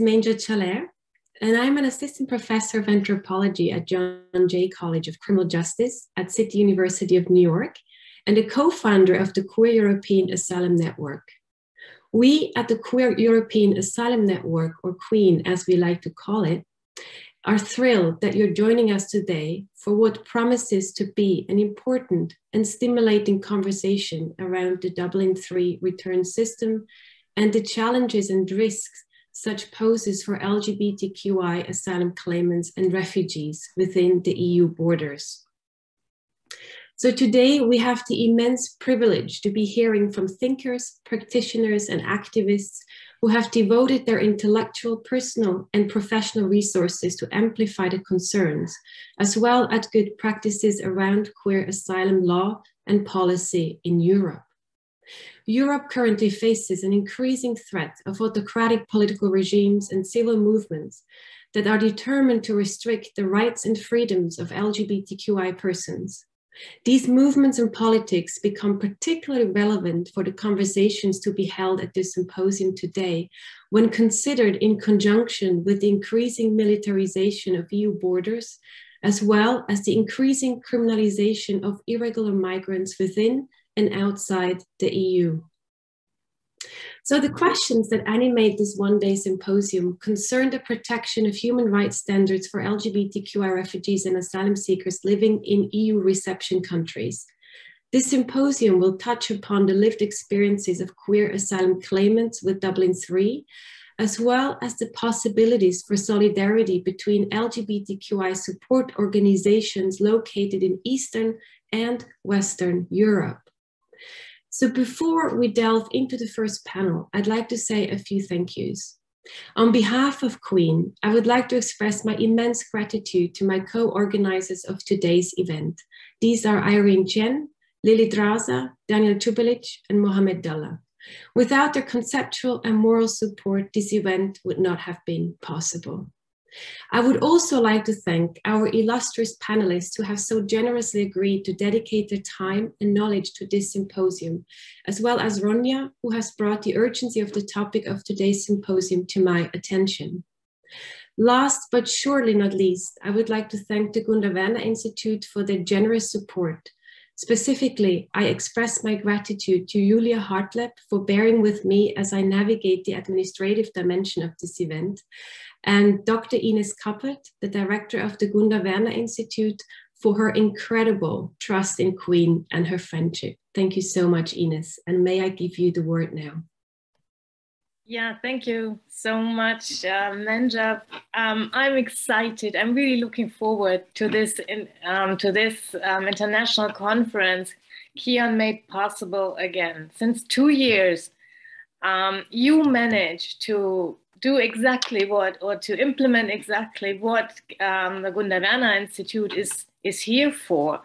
is Mengia Tschalaer, and I'm an assistant professor of anthropology at John Jay College of Criminal Justice at City University of New York and a co-founder of the Queer European Asylum Network. We at the Queer European Asylum Network, or QUEEN as we like to call it, are thrilled that you're joining us today for what promises to be an important and stimulating conversation around the Dublin 3 return system and the challenges and risks such poses for LGBTQI asylum claimants and refugees within the EU borders. So today we have the immense privilege to be hearing from thinkers, practitioners, and activists who have devoted their intellectual, personal, and professional resources to amplify the concerns, as well as good practices around queer asylum law and policy in Europe. Europe currently faces an increasing threat of autocratic political regimes and civil movements that are determined to restrict the rights and freedoms of LGBTQI persons. These movements and politics become particularly relevant for the conversations to be held at this symposium today when considered in conjunction with the increasing militarization of EU borders, as well as the increasing criminalization of irregular migrants within and outside the EU. So the questions that animate this one-day symposium concern the protection of human rights standards for LGBTQI refugees and asylum seekers living in EU reception countries. This symposium will touch upon the lived experiences of queer asylum claimants with Dublin 3, as well as the possibilities for solidarity between LGBTQI support organizations located in Eastern and Western Europe. So before we delve into the first panel, I'd like to say a few thank yous. On behalf of Queen, I would like to express my immense gratitude to my co-organizers of today's event. These are Eirene Chen, Lily Draza, Daniel Čubelić, and Mohamed Dalla. Without their conceptual and moral support, this event would not have been possible. I would also like to thank our illustrious panelists who have so generously agreed to dedicate their time and knowledge to this symposium, as well as Ronja, who has brought the urgency of the topic of today's symposium to my attention. Last but surely not least, I would like to thank the Gunda Institute for their generous support. Specifically, I express my gratitude to Julia Hartleb for bearing with me as I navigate the administrative dimension of this event, and Dr. Ines Kappert, the director of the Gunda Werner Institute, for her incredible trust in Queen and her friendship. Thank you so much, Ines. And may I give you the word now? Yeah, thank you so much, uh. Um, I'm excited. I'm really looking forward to this in, um, to this um, international conference Queen made possible again. Since two years, um, you managed to do exactly what, or to implement exactly what um, the Gunda Werner Institute is, is here for,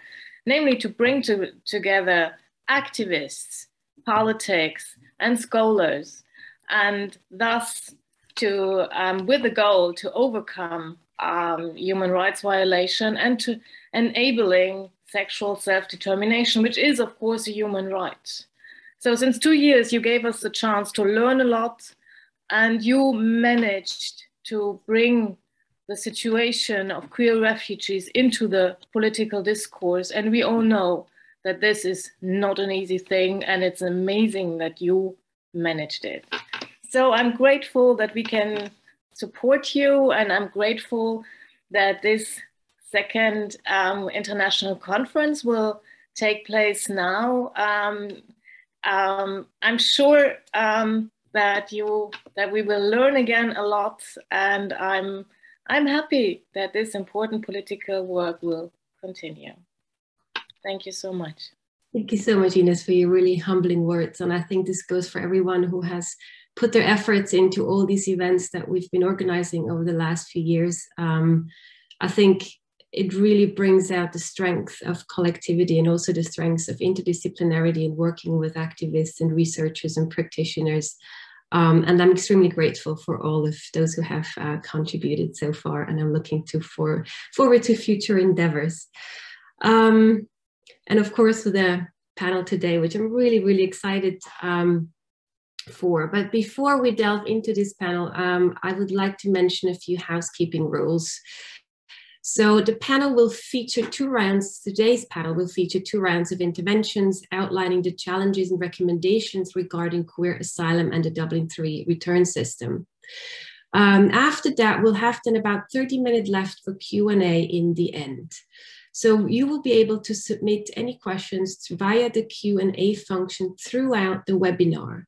namely to bring to, together activists, politics, and scholars, and thus to, um, with the goal to overcome um, human rights violation and to enabling sexual self-determination, which is of course a human right. So since two years, you gave us the chance to learn a lot, and you managed to bring the situation of queer refugees into the political discourse. And we all know that this is not an easy thing, and it's amazing that you managed it. So I'm grateful that we can support you, and I'm grateful that this second um, international conference will take place now. Um, um, I'm sure um, that you that we will learn again a lot and i'm i'm happy that this important political work will continue. Thank you so much. Thank you so much ines for your really humbling words and i think this goes for everyone who has put their efforts into all these events that we've been organizing over the last few years. Um, i think it really brings out the strength of collectivity and also the strengths of interdisciplinarity in working with activists and researchers and practitioners um, and I'm extremely grateful for all of those who have uh, contributed so far, and I'm looking to for, forward to future endeavors. Um, and of course, the panel today, which I'm really, really excited um, for. But before we delve into this panel, um, I would like to mention a few housekeeping rules. So the panel will feature two rounds, today's panel will feature two rounds of interventions outlining the challenges and recommendations regarding queer asylum and the Dublin III return system. Um, after that, we'll have then about 30 minutes left for Q&A in the end. So you will be able to submit any questions via the Q&A function throughout the webinar.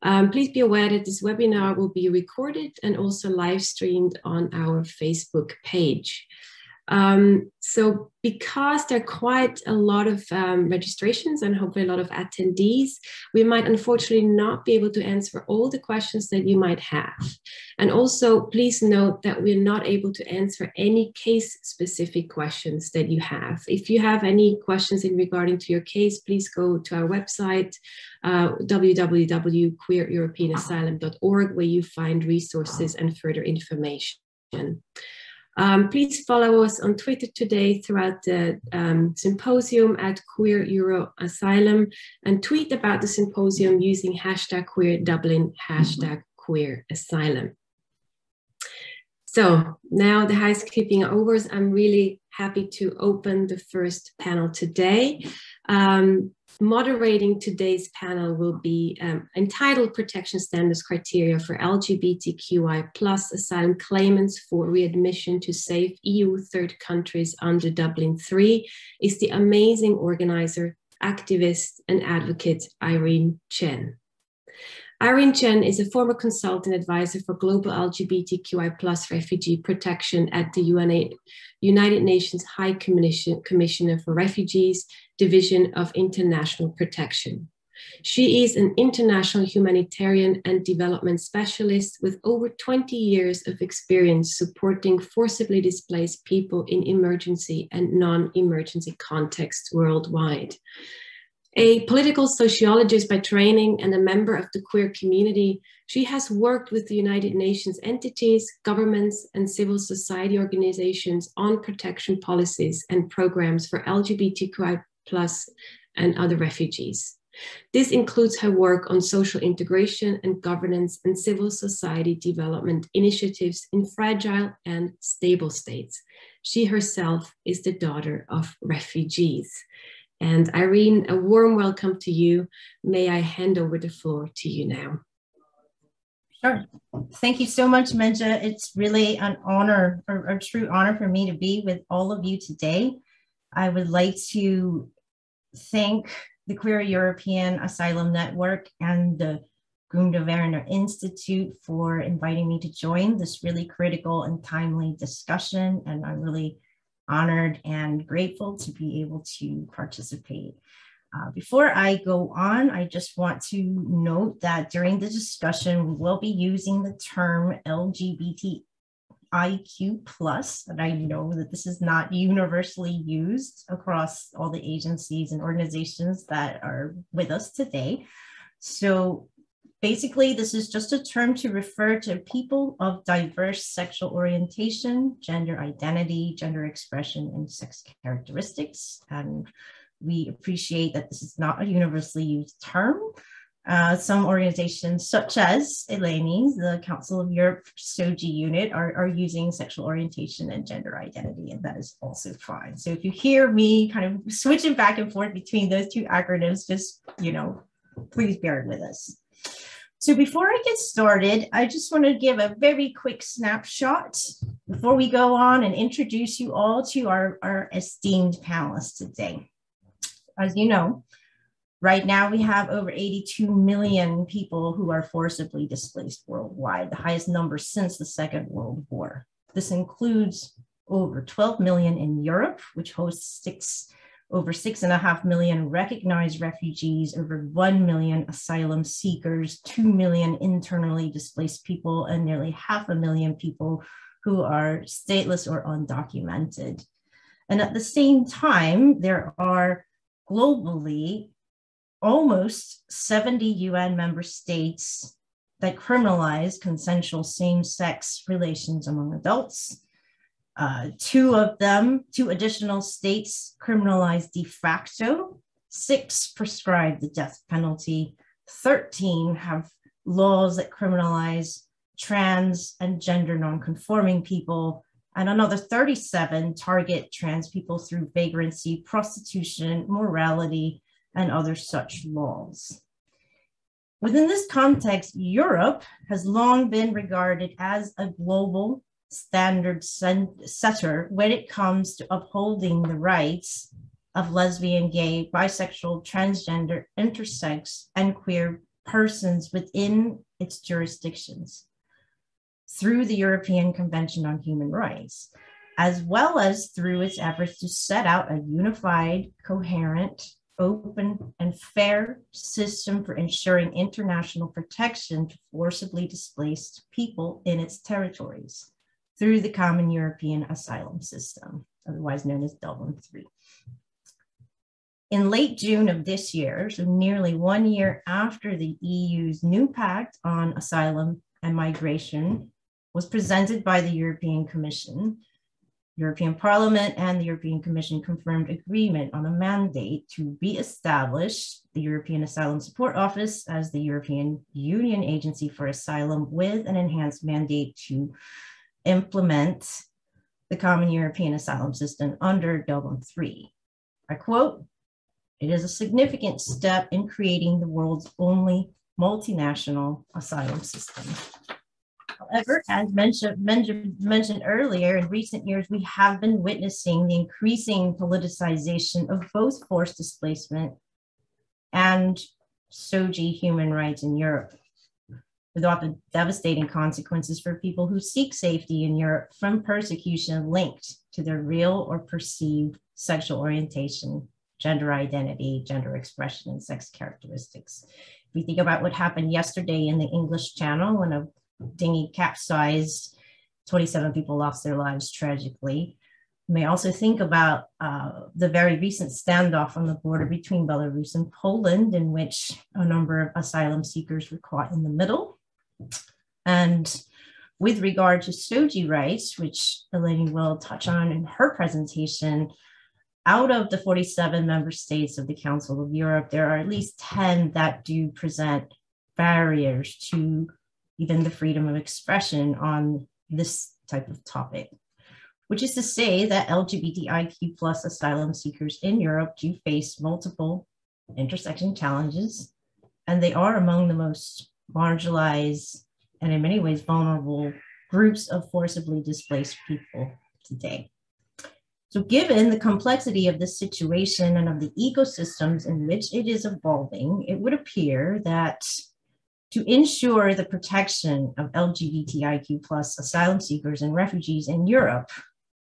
Um, please be aware that this webinar will be recorded and also live streamed on our Facebook page. Um, so because there are quite a lot of um, registrations and hopefully a lot of attendees, we might unfortunately not be able to answer all the questions that you might have. And also please note that we're not able to answer any case specific questions that you have. If you have any questions in regarding to your case, please go to our website, uh, www.queereuropeanasylum.org, where you find resources and further information. Um, please follow us on Twitter today throughout the um, symposium at Queer Euro Asylum and tweet about the symposium using hashtag Queer Dublin, hashtag Queer Asylum. So now the housekeeping overs, I'm really happy to open the first panel today. Um, moderating today's panel will be um, entitled Protection Standards Criteria for LGBTQI plus asylum claimants for readmission to safe EU third countries under Dublin III is the amazing organizer, activist and advocate Eirene Chen. Eirene Chen is a former consultant advisor for global LGBTQI plus refugee protection at the United Nations High Commissioner for Refugees, Division of International Protection. She is an international humanitarian and development specialist with over 20 years of experience supporting forcibly displaced people in emergency and non emergency contexts worldwide. A political sociologist by training and a member of the queer community, she has worked with the United Nations entities, governments, and civil society organizations on protection policies and programs for LGBTQI plus and other refugees. This includes her work on social integration and governance and civil society development initiatives in fragile and stable states. She herself is the daughter of refugees. And Eirene, a warm welcome to you. May I hand over the floor to you now? Sure. Thank you so much, Mengia. It's really an honor, or a true honor for me to be with all of you today. I would like to thank the Queer European Asylum Network and the Gunda Werner Institute for inviting me to join this really critical and timely discussion. And I'm really honored and grateful to be able to participate. Uh, before I go on, I just want to note that during the discussion, we will be using the term LGBTIQ+, plus, and I know that this is not universally used across all the agencies and organizations that are with us today. So Basically, this is just a term to refer to people of diverse sexual orientation, gender identity, gender expression, and sex characteristics. And we appreciate that this is not a universally used term. Uh, some organizations, such as ELENI's, the Council of Europe SOGI unit, are, are using sexual orientation and gender identity, and that is also fine. So if you hear me kind of switching back and forth between those two acronyms, just, you know, please bear with us. So before I get started, I just want to give a very quick snapshot before we go on and introduce you all to our, our esteemed panelists today. As you know, right now we have over 82 million people who are forcibly displaced worldwide, the highest number since the Second World War. This includes over 12 million in Europe, which hosts six over six and a half million recognized refugees, over 1 million asylum seekers, 2 million internally displaced people, and nearly half a million people who are stateless or undocumented. And at the same time, there are globally almost 70 UN member states that criminalize consensual same sex relations among adults. Uh, two of them, two additional states criminalize de facto, six prescribe the death penalty, 13 have laws that criminalize trans and gender nonconforming people, and another 37 target trans people through vagrancy, prostitution, morality, and other such laws. Within this context, Europe has long been regarded as a global standard setter when it comes to upholding the rights of lesbian, gay, bisexual, transgender, intersex, and queer persons within its jurisdictions through the European Convention on Human Rights, as well as through its efforts to set out a unified, coherent, open, and fair system for ensuring international protection to forcibly displaced people in its territories through the Common European Asylum System, otherwise known as Dublin III. In late June of this year, so nearly one year after the EU's new pact on asylum and migration was presented by the European Commission, European Parliament and the European Commission confirmed agreement on a mandate to re-establish the European Asylum Support Office as the European Union Agency for Asylum with an enhanced mandate to implement the Common European Asylum System under Dublin III. I quote, it is a significant step in creating the world's only multinational asylum system. However, as mentioned, mentioned, mentioned earlier, in recent years, we have been witnessing the increasing politicization of both forced displacement and SOGI human rights in Europe, with the devastating consequences for people who seek safety in Europe from persecution linked to their real or perceived sexual orientation gender identity, gender expression, and sex characteristics. If we think about what happened yesterday in the English Channel when a dinghy capsized, 27 people lost their lives tragically. You may also think about uh, the very recent standoff on the border between Belarus and Poland, in which a number of asylum seekers were caught in the middle. And with regard to SOGI rights, which Eleni will touch on in her presentation, out of the 47 member states of the Council of Europe, there are at least 10 that do present barriers to even the freedom of expression on this type of topic, which is to say that LGBTIQ plus asylum seekers in Europe do face multiple intersection challenges, and they are among the most marginalized and in many ways vulnerable groups of forcibly displaced people today. So given the complexity of the situation and of the ecosystems in which it is evolving, it would appear that to ensure the protection of LGBTIQ plus asylum seekers and refugees in Europe,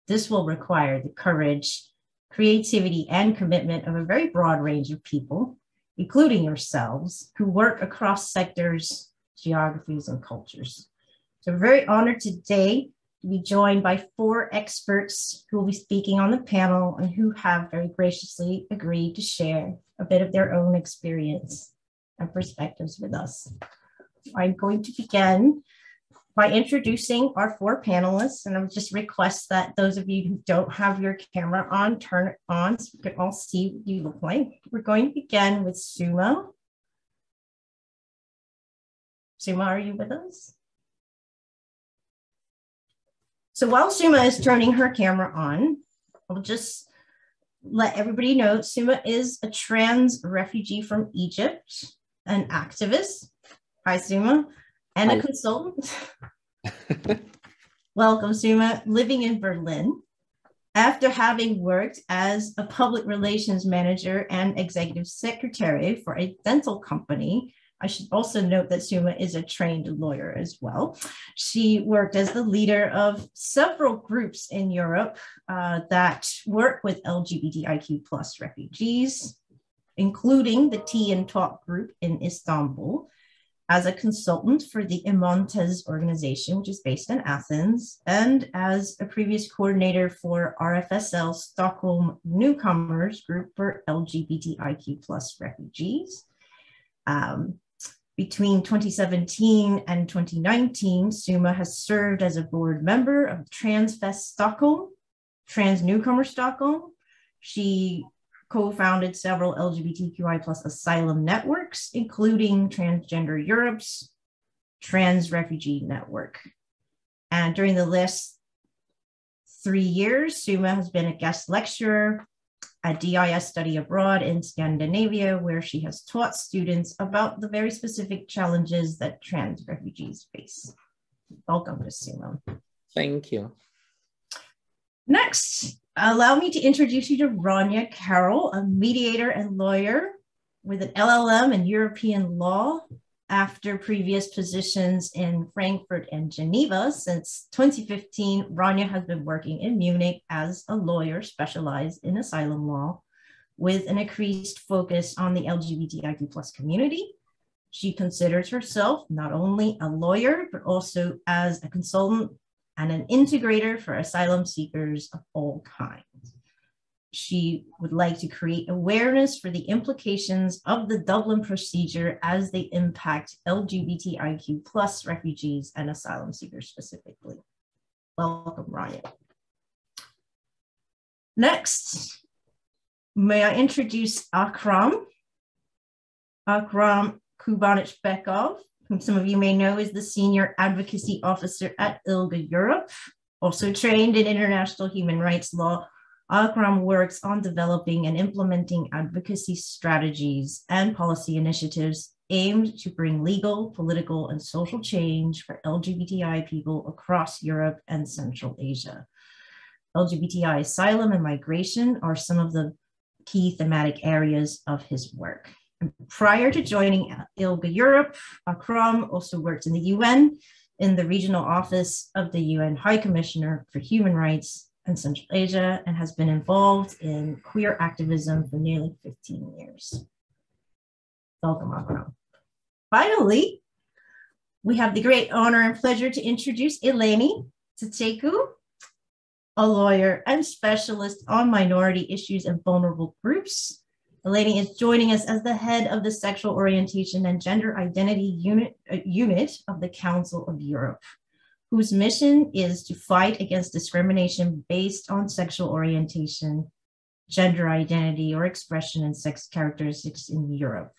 this will require the courage, creativity, and commitment of a very broad range of people, including yourselves, who work across sectors, geographies, and cultures. So we're very honored today to be joined by four experts who will be speaking on the panel and who have very graciously agreed to share a bit of their own experience and perspectives with us. I'm going to begin by introducing our four panelists, and I would just request that those of you who don't have your camera on, turn it on so we can all see what you look like. We're going to begin with Suma. Suma, are you with us? So while Suma is turning her camera on, I'll just let everybody know Suma is a trans refugee from Egypt, an activist. Hi, Suma, and a consultant. Welcome, Suma, living in Berlin. After having worked as a public relations manager and executive secretary for a dental company, I should also note that Suma is a trained lawyer as well. She worked as the leader of several groups in Europe uh, that work with LGBTIQ plus refugees, including the Tea and Talk group in Istanbul, as a consultant for the Emantes organization, which is based in Athens, and as a previous coordinator for RFSL Stockholm Newcomers Group for LGBTIQ plus refugees. Um, between 2017 and 2019, Suma has served as a board member of Transfest Stockholm, Trans Newcomer Stockholm. She co-founded several LGBTQI plus asylum networks, including Transgender Europe's Trans Refugee Network. And during the last three years, Suma has been a guest lecturer at DIS Study Abroad in Scandinavia, where she has taught students about the very specific challenges that trans refugees face. Welcome to Suma. Thank you. Next, allow me to introduce you to Ronja Corell, a mediator and lawyer with an LLM in European law after previous positions in Frankfurt and Geneva. Since 2015, Rania has been working in Munich as a lawyer specialized in asylum law with an increased focus on the LGBTIQ plus community. She considers herself not only a lawyer, but also as a consultant and an integrator for asylum seekers of all kinds she would like to create awareness for the implications of the Dublin procedure as they impact LGBTIQ plus refugees and asylum seekers specifically. Welcome, Ronja. Next, may I introduce Akram. Akram Kubanychbekov, whom some of you may know is the Senior Advocacy Officer at ILGA Europe, also trained in international human rights law Akram works on developing and implementing advocacy strategies and policy initiatives aimed to bring legal, political, and social change for LGBTI people across Europe and Central Asia. LGBTI asylum and migration are some of the key thematic areas of his work. Prior to joining ILGA Europe, Akram also worked in the UN in the regional office of the UN High Commissioner for Human Rights in Central Asia and has been involved in queer activism for nearly 15 years. Welcome, Akram. Finally, we have the great honor and pleasure to introduce Eleni Tsetsekou, a lawyer and specialist on minority issues and vulnerable groups. Eleni is joining us as the head of the Sexual Orientation and Gender Identity Unit, uh, unit of the Council of Europe whose mission is to fight against discrimination based on sexual orientation, gender identity, or expression and sex characteristics in Europe.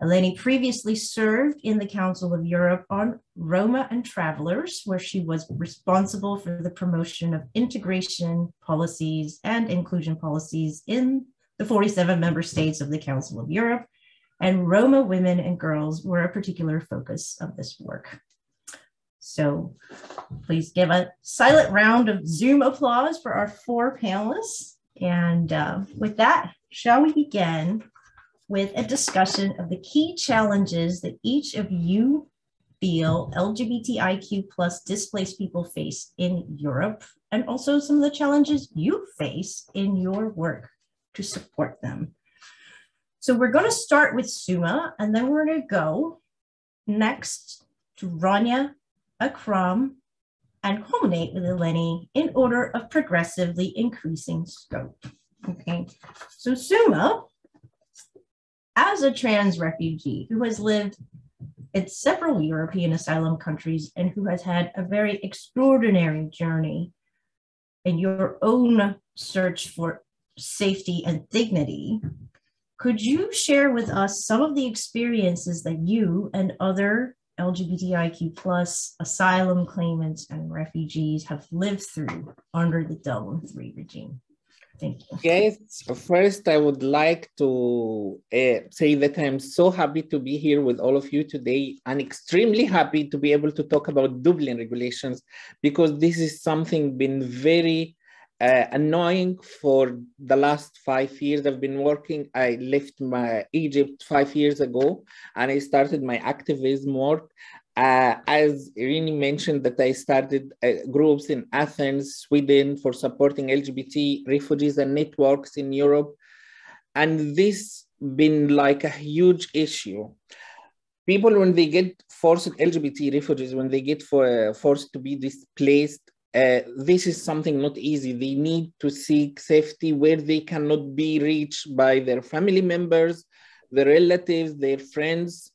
Eleni previously served in the Council of Europe on Roma and Travelers, where she was responsible for the promotion of integration policies and inclusion policies in the 47 member states of the Council of Europe. And Roma women and girls were a particular focus of this work. So please give a silent round of Zoom applause for our four panelists. And uh, with that, shall we begin with a discussion of the key challenges that each of you feel LGBTIQ plus displaced people face in Europe, and also some of the challenges you face in your work to support them. So we're going to start with Suma, and then we're going to go next to Ronja Akram, and culminate with Eleni in order of progressively increasing scope. Okay, so Suma, as a trans refugee who has lived in several European asylum countries and who has had a very extraordinary journey in your own search for safety and dignity, could you share with us some of the experiences that you and other LGBTIQ plus asylum claimants and refugees have lived through under the Dublin 3 regime. Thank you. Yes, first I would like to uh, say that I'm so happy to be here with all of you today and extremely happy to be able to talk about Dublin regulations because this is something been very uh, annoying for the last five years. I've been working. I left my Egypt five years ago, and I started my activism work. Uh, as Eirene mentioned, that I started uh, groups in Athens, Sweden, for supporting LGBT refugees and networks in Europe, and this been like a huge issue. People, when they get forced LGBT refugees, when they get for, forced to be displaced uh, this is something not easy. They need to seek safety where they cannot be reached by their family members, their relatives, their friends,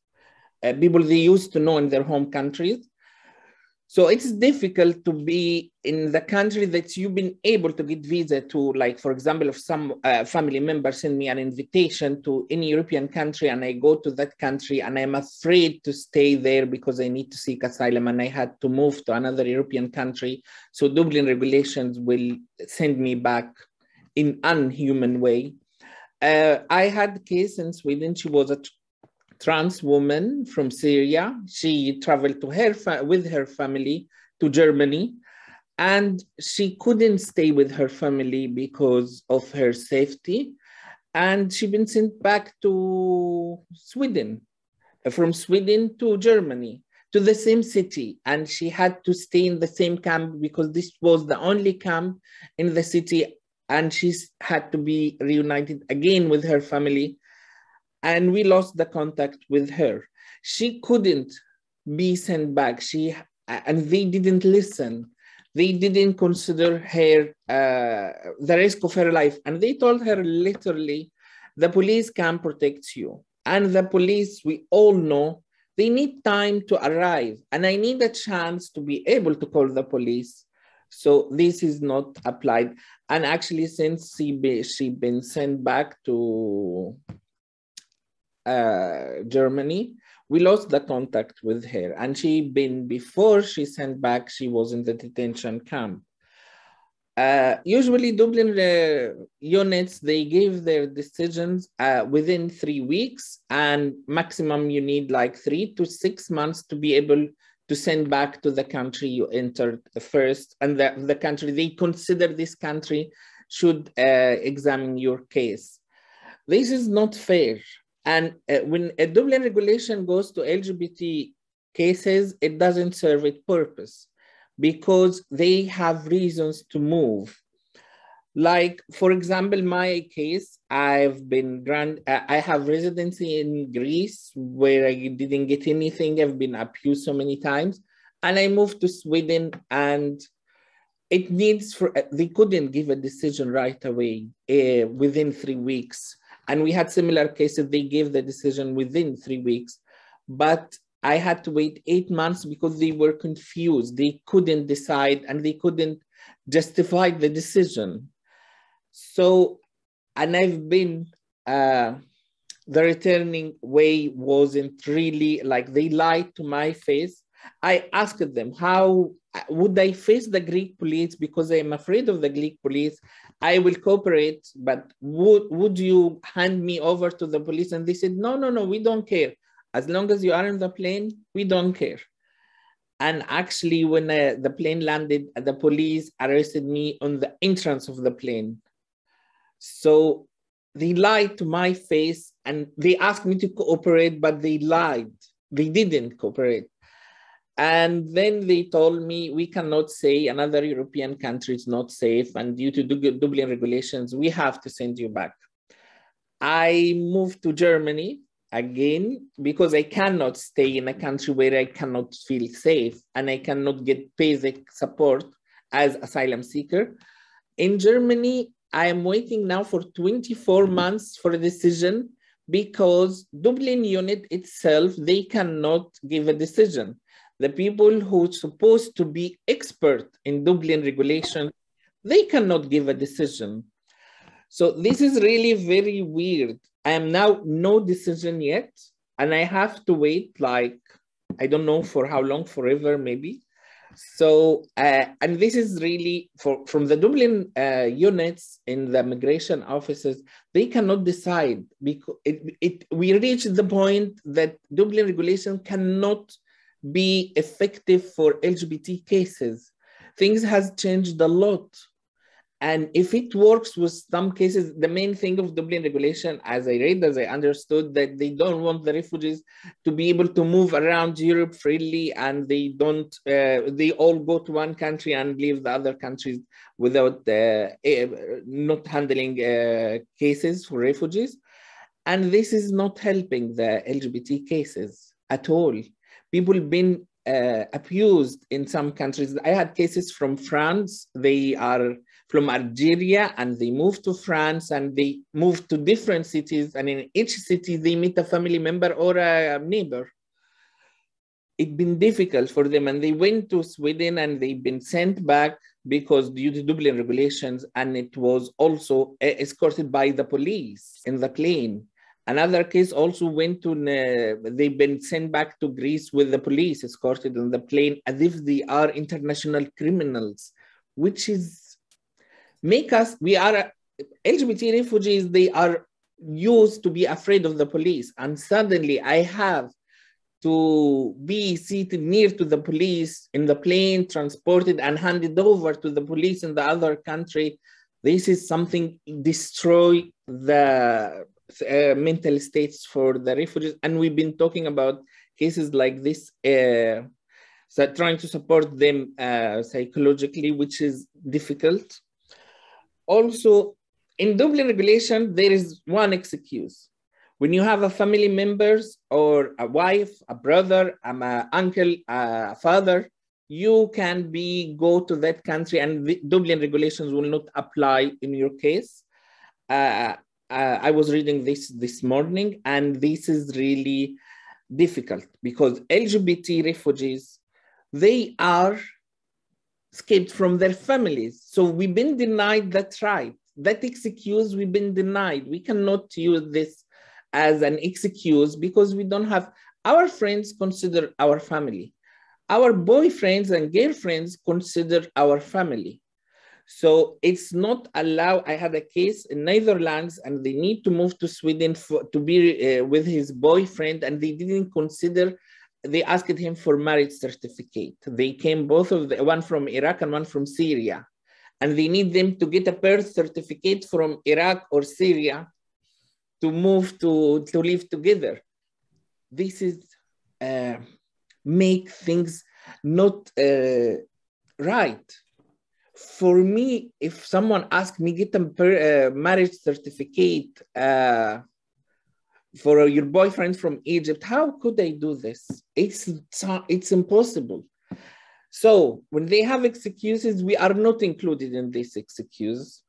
uh, people they used to know in their home countries. So it's difficult to be in the country that you've been able to get visa to, like, for example, if some uh, family member send me an invitation to any European country and I go to that country and I'm afraid to stay there because I need to seek asylum and I had to move to another European country. So Dublin regulations will send me back in unhuman way. Uh, I had case in Sweden. She was a trans woman from Syria. She traveled to her with her family to Germany, and she couldn't stay with her family because of her safety. And she been sent back to Sweden, from Sweden to Germany, to the same city. And she had to stay in the same camp because this was the only camp in the city. And she had to be reunited again with her family and we lost the contact with her. She couldn't be sent back. She and they didn't listen. They didn't consider her uh, the risk of her life, and they told her literally, "The police can protect you." And the police, we all know, they need time to arrive, and I need a chance to be able to call the police. So this is not applied. And actually, since she be, she been sent back to uh, Germany, we lost the contact with her. And she been, before she sent back, she was in the detention camp. Uh, usually Dublin uh, units, they give their decisions uh, within three weeks and maximum you need like three to six months to be able to send back to the country you entered first and the, the country, they consider this country should uh, examine your case. This is not fair. And uh, when a Dublin regulation goes to LGBT cases, it doesn't serve its purpose because they have reasons to move. Like, for example, my case, I've been grant, I have residency in Greece where I didn't get anything. I've been abused so many times. And I moved to Sweden and it needs for, they couldn't give a decision right away uh, within three weeks and we had similar cases, they gave the decision within three weeks. But I had to wait eight months because they were confused. They couldn't decide and they couldn't justify the decision. So, and I've been, uh, the returning way wasn't really like they lied to my face. I asked them, how would I face the Greek police because I'm afraid of the Greek police? I will cooperate, but would, would you hand me over to the police? And they said, no, no, no, we don't care. As long as you are in the plane, we don't care. And actually, when uh, the plane landed, the police arrested me on the entrance of the plane. So they lied to my face and they asked me to cooperate, but they lied. They didn't cooperate. And then they told me we cannot say another European country is not safe, and due to Dublin regulations, we have to send you back. I moved to Germany again because I cannot stay in a country where I cannot feel safe and I cannot get basic support as asylum seeker. In Germany, I am waiting now for 24 mm-hmm. months for a decision because Dublin unit itself, they cannot give a decision the people who are supposed to be expert in Dublin regulation, they cannot give a decision. So this is really very weird. I am now no decision yet, and I have to wait like, I don't know for how long, forever maybe. So, uh, and this is really for, from the Dublin uh, units in the migration offices, they cannot decide because it, it, we reach the point that Dublin regulation cannot be effective for LGBT cases. Things has changed a lot. And if it works with some cases, the main thing of Dublin regulation, as I read, as I understood, that they don't want the refugees to be able to move around Europe freely, and they don't, uh, they all go to one country and leave the other countries without uh, not handling uh, cases for refugees. And this is not helping the LGBT cases at all people been uh, abused in some countries. I had cases from France. They are from Algeria and they moved to France and they moved to different cities. And in each city, they meet a family member or a neighbor. it's been difficult for them and they went to Sweden and they've been sent back because due to Dublin regulations and it was also escorted by the police in the plane. Another case also went to, uh, they've been sent back to Greece with the police escorted on the plane as if they are international criminals, which is make us, we are LGBT refugees, they are used to be afraid of the police. And suddenly I have to be seated near to the police in the plane, transported and handed over to the police in the other country. This is something destroy the uh, mental states for the refugees. And we've been talking about cases like this, uh, so trying to support them uh, psychologically, which is difficult. Also, in Dublin regulation, there is one excuse. When you have a family members or a wife, a brother, um, a uncle, a father, you can be go to that country and Dublin regulations will not apply in your case. Uh, uh, I was reading this this morning, and this is really difficult because LGBT refugees, they are escaped from their families. So we've been denied that right. That excuse we've been denied. We cannot use this as an excuse because we don't have our friends consider our family. Our boyfriends and girlfriends consider our family. So it's not allowed. I had a case in Netherlands and they need to move to Sweden for, to be uh, with his boyfriend and they didn't consider, they asked him for marriage certificate. They came both of the, one from Iraq and one from Syria. And they need them to get a birth certificate from Iraq or Syria to move to, to live together. This is uh, make things not uh, right. For me, if someone asked me get a uh, marriage certificate uh, for your boyfriend from Egypt, how could I do this? It's, it's impossible. So when they have excuses, we are not included in this excuse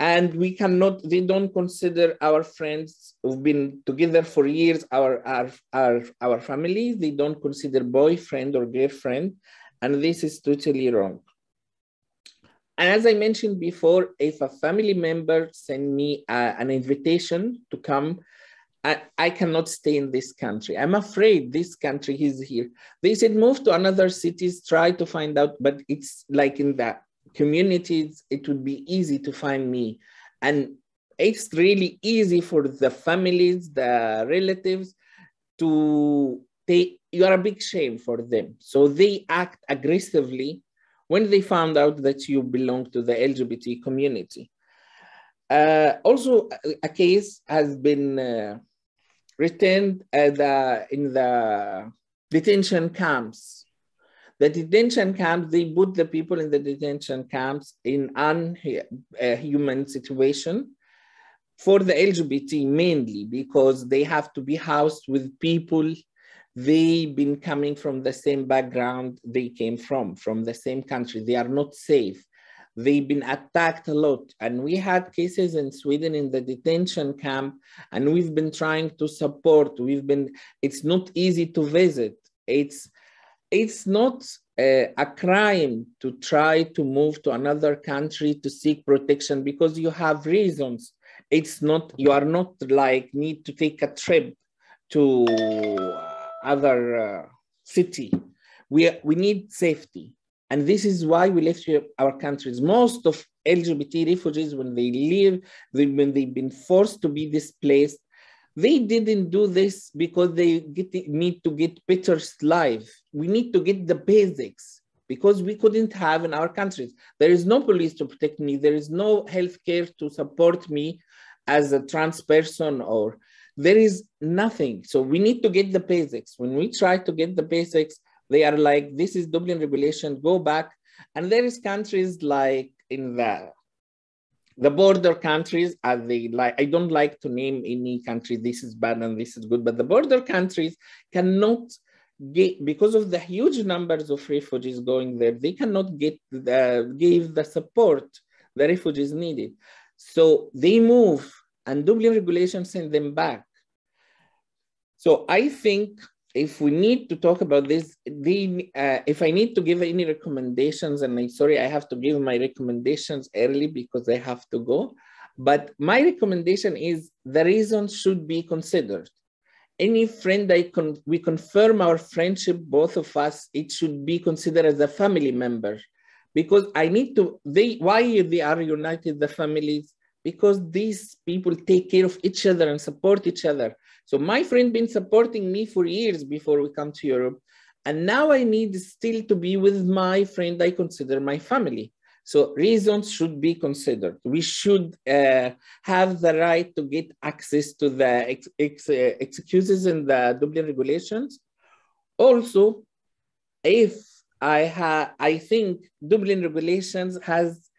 and we cannot they don't consider our friends who've been together for years our our our, our family they don't consider boyfriend or girlfriend and this is totally wrong and as i mentioned before if a family member send me uh, an invitation to come I, I cannot stay in this country. I'm afraid this country is here. They said move to another cities, try to find out, but it's like in that communities, it would be easy to find me. And it's really easy for the families, the relatives to take, you are a big shame for them. So they act aggressively when they found out that you belong to the LGBT community. Uh, also, a case has been uh, written the, in the detention camps the detention camps, they put the people in the detention camps in unhuman situation for the LGBT mainly because they have to be housed with people they've been coming from the same background they came from, from the same country. They are not safe. They've been attacked a lot. And we had cases in Sweden in the detention camp, and we've been trying to support. We've been, it's not easy to visit. It's it's not a, a, crime to try to move to another country to seek protection because you have reasons. It's not, you are not like need to take a trip to other uh, city. We, we need safety. And this is why we left our countries. Most of LGBT refugees, when they leave, they, when they've been forced to be displaced, they didn't do this because they get, need to get better life. We need to get the basics because we couldn't have in our countries. There is no police to protect me. There is no healthcare to support me as a trans person or there is nothing. So we need to get the basics. When we try to get the basics, they are like, this is Dublin regulation, go back. And there is countries like in the the border countries are they like i don't like to name any country this is bad and this is good but the border countries cannot get because of the huge numbers of refugees going there they cannot get the give the support the refugees needed so they move and dublin regulation send them back so i think if we need to talk about this, the, uh, if I need to give any recommendations, and I'm sorry, I have to give my recommendations early because I have to go. But my recommendation is the reasons should be considered. Any friend I con we confirm our friendship, both of us, it should be considered as a family member because I need to, they, why they are united, the families, because these people take care of each other and support each other. So my friend been supporting me for years before we come to Europe. And now I need still to be with my friend I consider my family. So reasons should be considered. We should uh, have the right to get access to the ex ex uh, excuses in the Dublin regulations. Also, if I have, I think Dublin regulations has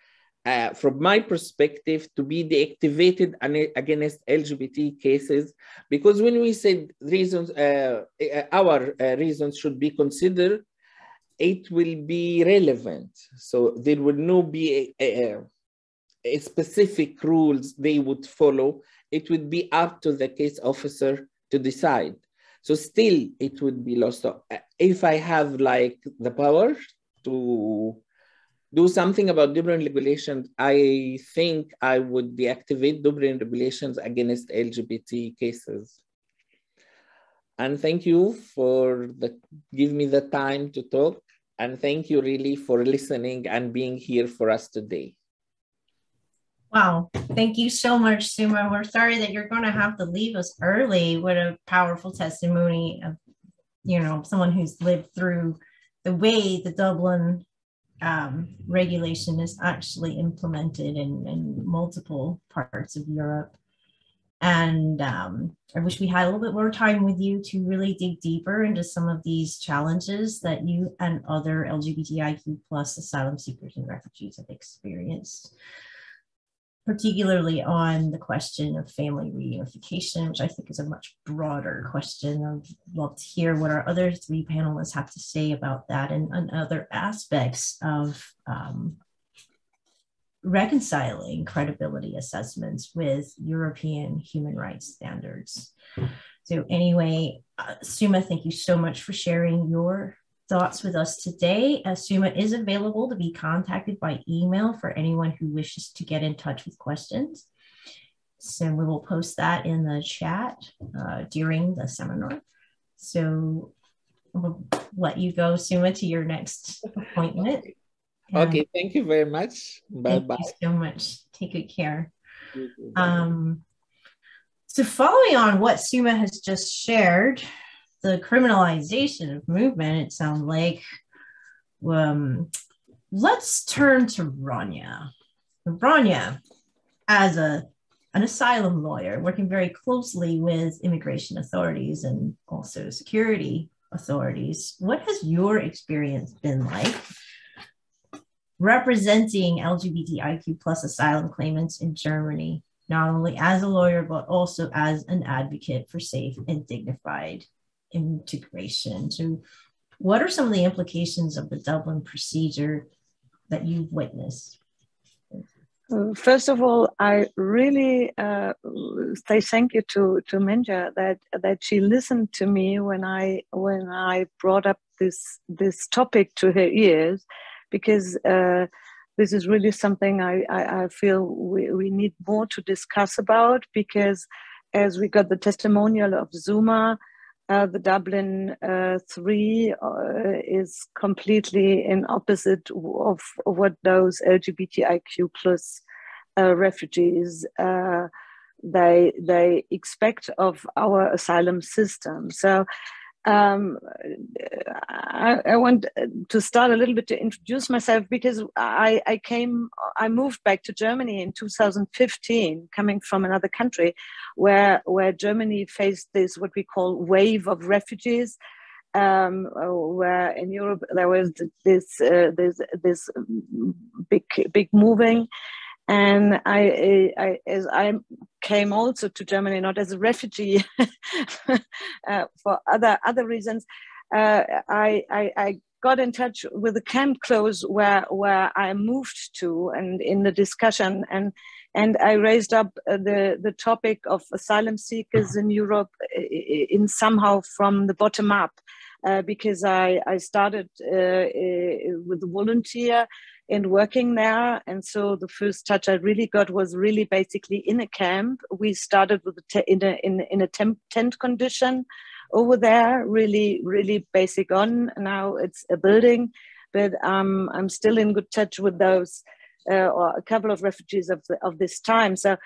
uh, from my perspective, to be deactivated against LGBT cases, because when we said reasons, uh, uh, our uh, reasons should be considered, it will be relevant. So there will not be a, a, a specific rules they would follow. It would be up to the case officer to decide. So still, it would be lost. Uh, if I have like the power to do something about Dublin regulations, I think I would deactivate Dublin regulations against LGBT cases. And thank you for the give me the time to talk. And thank you really for listening and being here for us today. Wow. Thank you so much, Suma. We're sorry that you're going to have to leave us early. What a powerful testimony of, you know, someone who's lived through the way the Dublin um, regulation is actually implemented in, in multiple parts of Europe. And um, I wish we had a little bit more time with you to really dig deeper into some of these challenges that you and other LGBTIQ plus asylum seekers and refugees have experienced particularly on the question of family reunification, which I think is a much broader question. I'd love to hear what our other three panelists have to say about that and, and other aspects of um, reconciling credibility assessments with European human rights standards. So anyway, uh, Suma, thank you so much for sharing your thoughts with us today. Suma is available to be contacted by email for anyone who wishes to get in touch with questions. So we will post that in the chat uh, during the seminar. So we'll let you go, Suma, to your next appointment. okay, thank you very much. Bye-bye. Thank you so much. Take good care. Um, so following on what Suma has just shared, the criminalization of movement, it sounds like. Um, let's turn to Ronja. Ronja, as a an asylum lawyer working very closely with immigration authorities and also security authorities, what has your experience been like representing LGBTIQ plus asylum claimants in Germany, not only as a lawyer, but also as an advocate for safe and dignified integration. So, what are some of the implications of the Dublin procedure that you've witnessed? First of all, I really uh, say thank you to to Mengia that that she listened to me when I when I brought up this this topic to her ears, because uh, this is really something I, I, I feel we, we need more to discuss about because as we got the testimonial of Suma, uh, the Dublin uh, 3 uh, is completely in opposite of, of what those LGBTIQ plus uh, refugees uh, they they expect of our asylum system. So um, I, I, want to start a little bit to introduce myself because I, I came, I moved back to Germany in 2015, coming from another country, where where Germany faced this what we call wave of refugees, um, where in Europe there was this uh, this this big big moving, and I, I, as I came also to Germany not as a refugee uh, for other other reasons, uh, I, I, I got in touch with the camp close where where I moved to, and in the discussion, and and I raised up uh, the the topic of asylum seekers in Europe in somehow from the bottom up, uh, because I I started uh, with a volunteer and working there, and so the first touch I really got was really basically in a camp. We started with a in a in, in a tent, tent condition over there, really really basic on. Now it's a building, but um, I'm still in good touch with those uh, or a couple of refugees of, the, of this time. So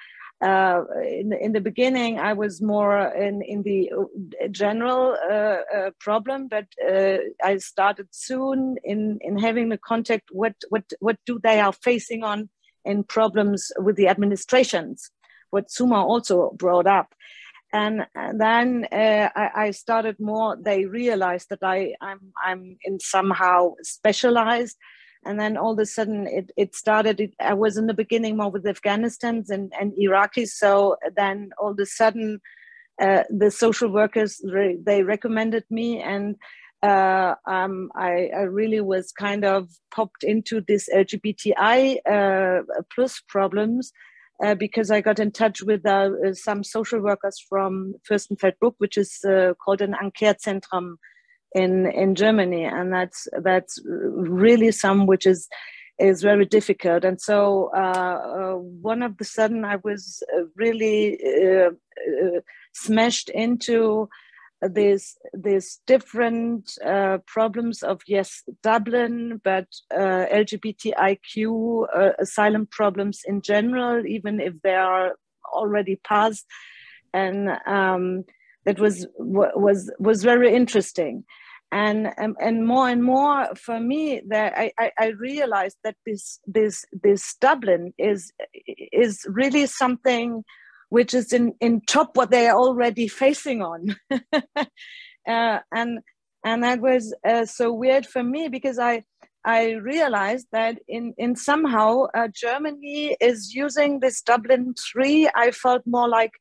uh, in, in the beginning, I was more in, in the uh, general uh, uh, problem, but uh, I started soon in, in having the contact. What, what, what do they are facing on in problems with the administrations? What Suma also brought up. And, then I, I, started more. They realized that I, I'm, I'm in somehow specialized, and then all of a sudden it, it started it, i was in the beginning more with afghanistans and, and iraqis. So then all of a sudden uh, the social workers re- they recommended me and uh, um, I, I, really was kind of popped into this LGBTI uh, plus problems uh, because I got in touch with uh, some social workers from Fürstenfeldbruck, which is uh, called an Ankerzentrum in in Germany, and that's that's really some which is is very difficult. And so uh, uh, one of the sudden, I was uh, really uh, uh, smashed into these these different uh, problems of yes Dublin, but LGBTIQ asylum problems in general, even if they are already passed, and um, that was was was very interesting and and more and more for me that I, I, I realized that this this this Dublin is is really something which is in in top what they are already facing on. Uh, and and that was uh, so weird for me because I I realized that in in somehow uh, Germany is using this Dublin three I felt more like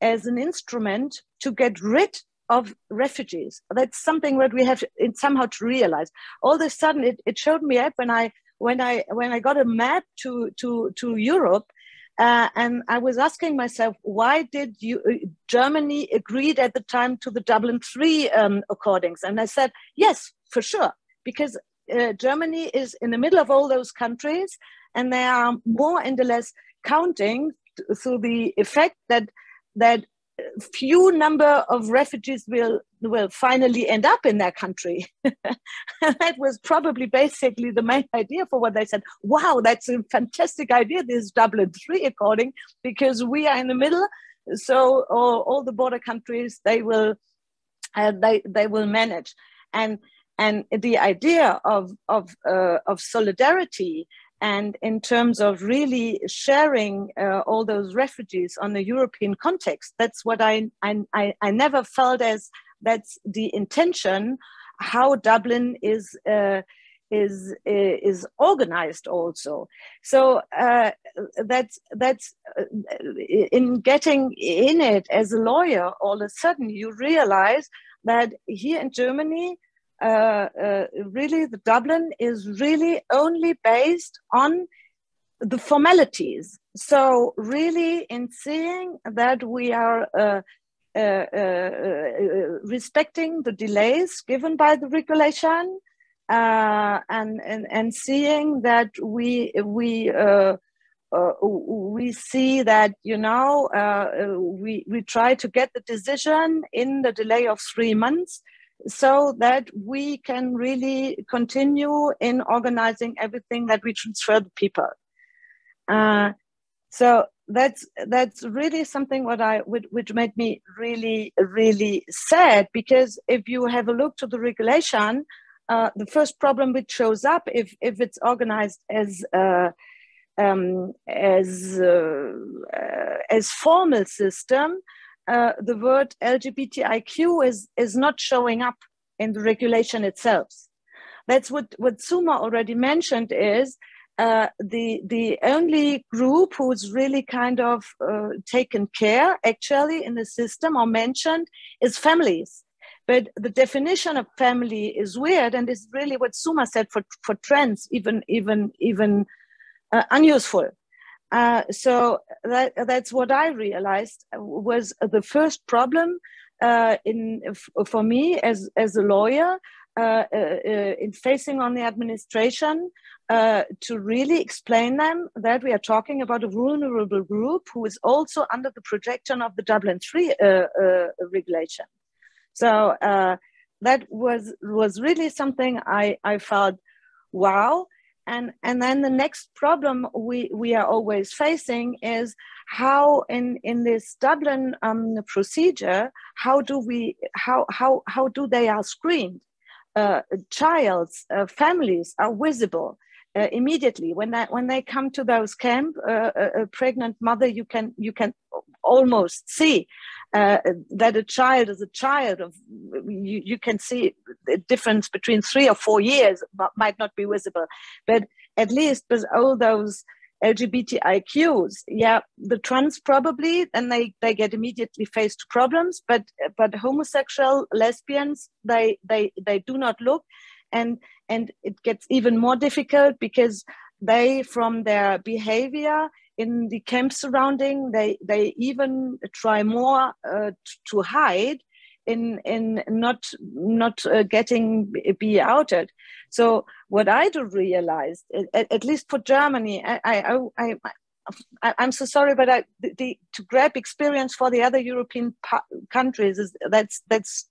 as an instrument to get rid of refugees. That's something that we have somehow to realize. All of a sudden, it, it showed me up when I when I when I got a map to to to Europe, uh, and I was asking myself, why did you uh, Germany agreed at the time to the Dublin Three um, accordings? And I said, yes, for sure, because uh, Germany is in the middle of all those countries, and they are more and less counting through the effect that that few number of refugees will will finally end up in their country. that was probably basically the main idea for what they said. Wow, that's a fantastic idea. This Dublin three according because we are in the middle. So all, all the border countries they will uh, they they will manage and and the idea of of uh, of solidarity and in terms of really sharing uh, all those refugees on the European context, that's what I, I, I never felt as that's the intention, how Dublin is. Uh, is is organized also so uh, that's that's uh, in getting in it as a lawyer all of a sudden you realize that here in germany uh, uh, really the Dublin is really only based on the formalities. So really, in seeing that we are uh, uh, uh respecting the delays given by the regulation, and, and and seeing that we we. Uh, we see that you know uh, we we try to get the decision in the delay of three months so that we can really continue in organizing everything that we transfer to people. Uh, so that's that's really something what I which, which made me really really sad because if you have a look to the regulation, uh, the first problem which shows up if if it's organized as uh, um, as uh, uh, as formal system, uh, the word LGBTIQ is, is not showing up in the regulation itself. That's what, what Suma already mentioned is uh, the, the only group who's really kind of uh, taken care actually in the system or mentioned is families. But the definition of family is weird and is really what Suma said for, for trans, even, even, even uh, unuseful uh, so that, that's what I realized was the first problem uh, in for me as as a lawyer uh, uh, uh, in facing on the administration uh, to really explain them that we are talking about a vulnerable group who is also under the projection of the Dublin Three regulation. So that was was really something I I felt wow and and then the next problem we we are always facing is how in in this dublin um, procedure how do we how how how do they are screened? Uh, child's uh, families are visible uh, immediately. When that when they come to those camp uh, a, a, pregnant mother you can you can almost see uh, that a child is a child of you, you can see the difference between three or four years might not be visible. But at least with all those LGBTIQs, yeah, the trans probably, and they, they get immediately faced problems, but but homosexual lesbians, they they they do not look, and and it gets even more difficult because they from their behavior in the camp surrounding they they even try more uh, to hide in in not not uh, getting be outed. So what i do realize at, at least for germany i i i, I I'm so sorry, but I, the, to grab experience for the other European countries is that's that's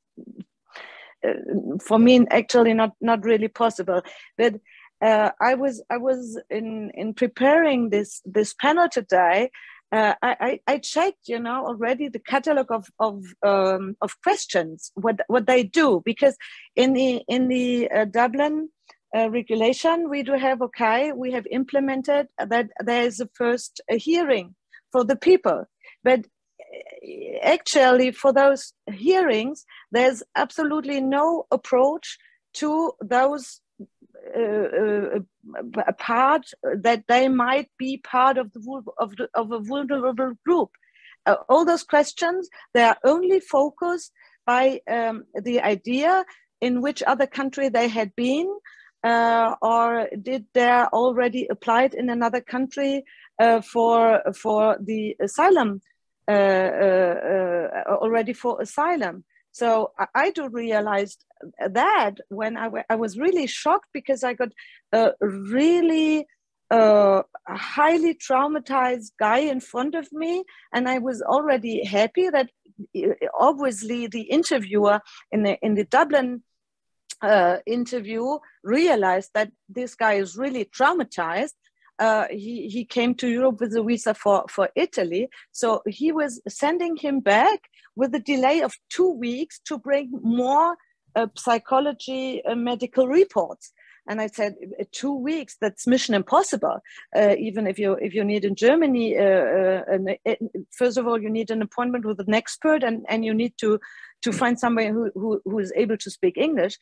for me actually not not really possible. But uh, I was I was in in preparing this this panel today. Uh, I, I checked, you know, already the catalog of of um, of questions what what they do because in the in the uh, Dublin uh, regulation we do have okay we have implemented that there is a first hearing for the people, but uh, actually for those hearings there's absolutely no approach to those uh, a part that they might be part of the of, the, of a vulnerable group. Uh, all those questions they are only focused by um, the idea in which other country they had been uh, or did they already applied in another country uh, for for the asylum uh, uh, already for asylum so I, I do realize that when I, I was really shocked because I got a really uh, highly traumatized guy in front of me, and I was already happy that uh, obviously the interviewer in the in the Dublin uh, interview realized that this guy is really traumatized. Uh, he, he came to Europe with a visa for, for Italy. So he was sending him back with a delay of two weeks to bring more uh, psychology uh, medical reports and I said, uh, two weeks, that's mission impossible. Uh, even if you if you need in Germany, an, first of all, you need an appointment with an expert, and, and you need to to find somebody who, who, who is able to speak English.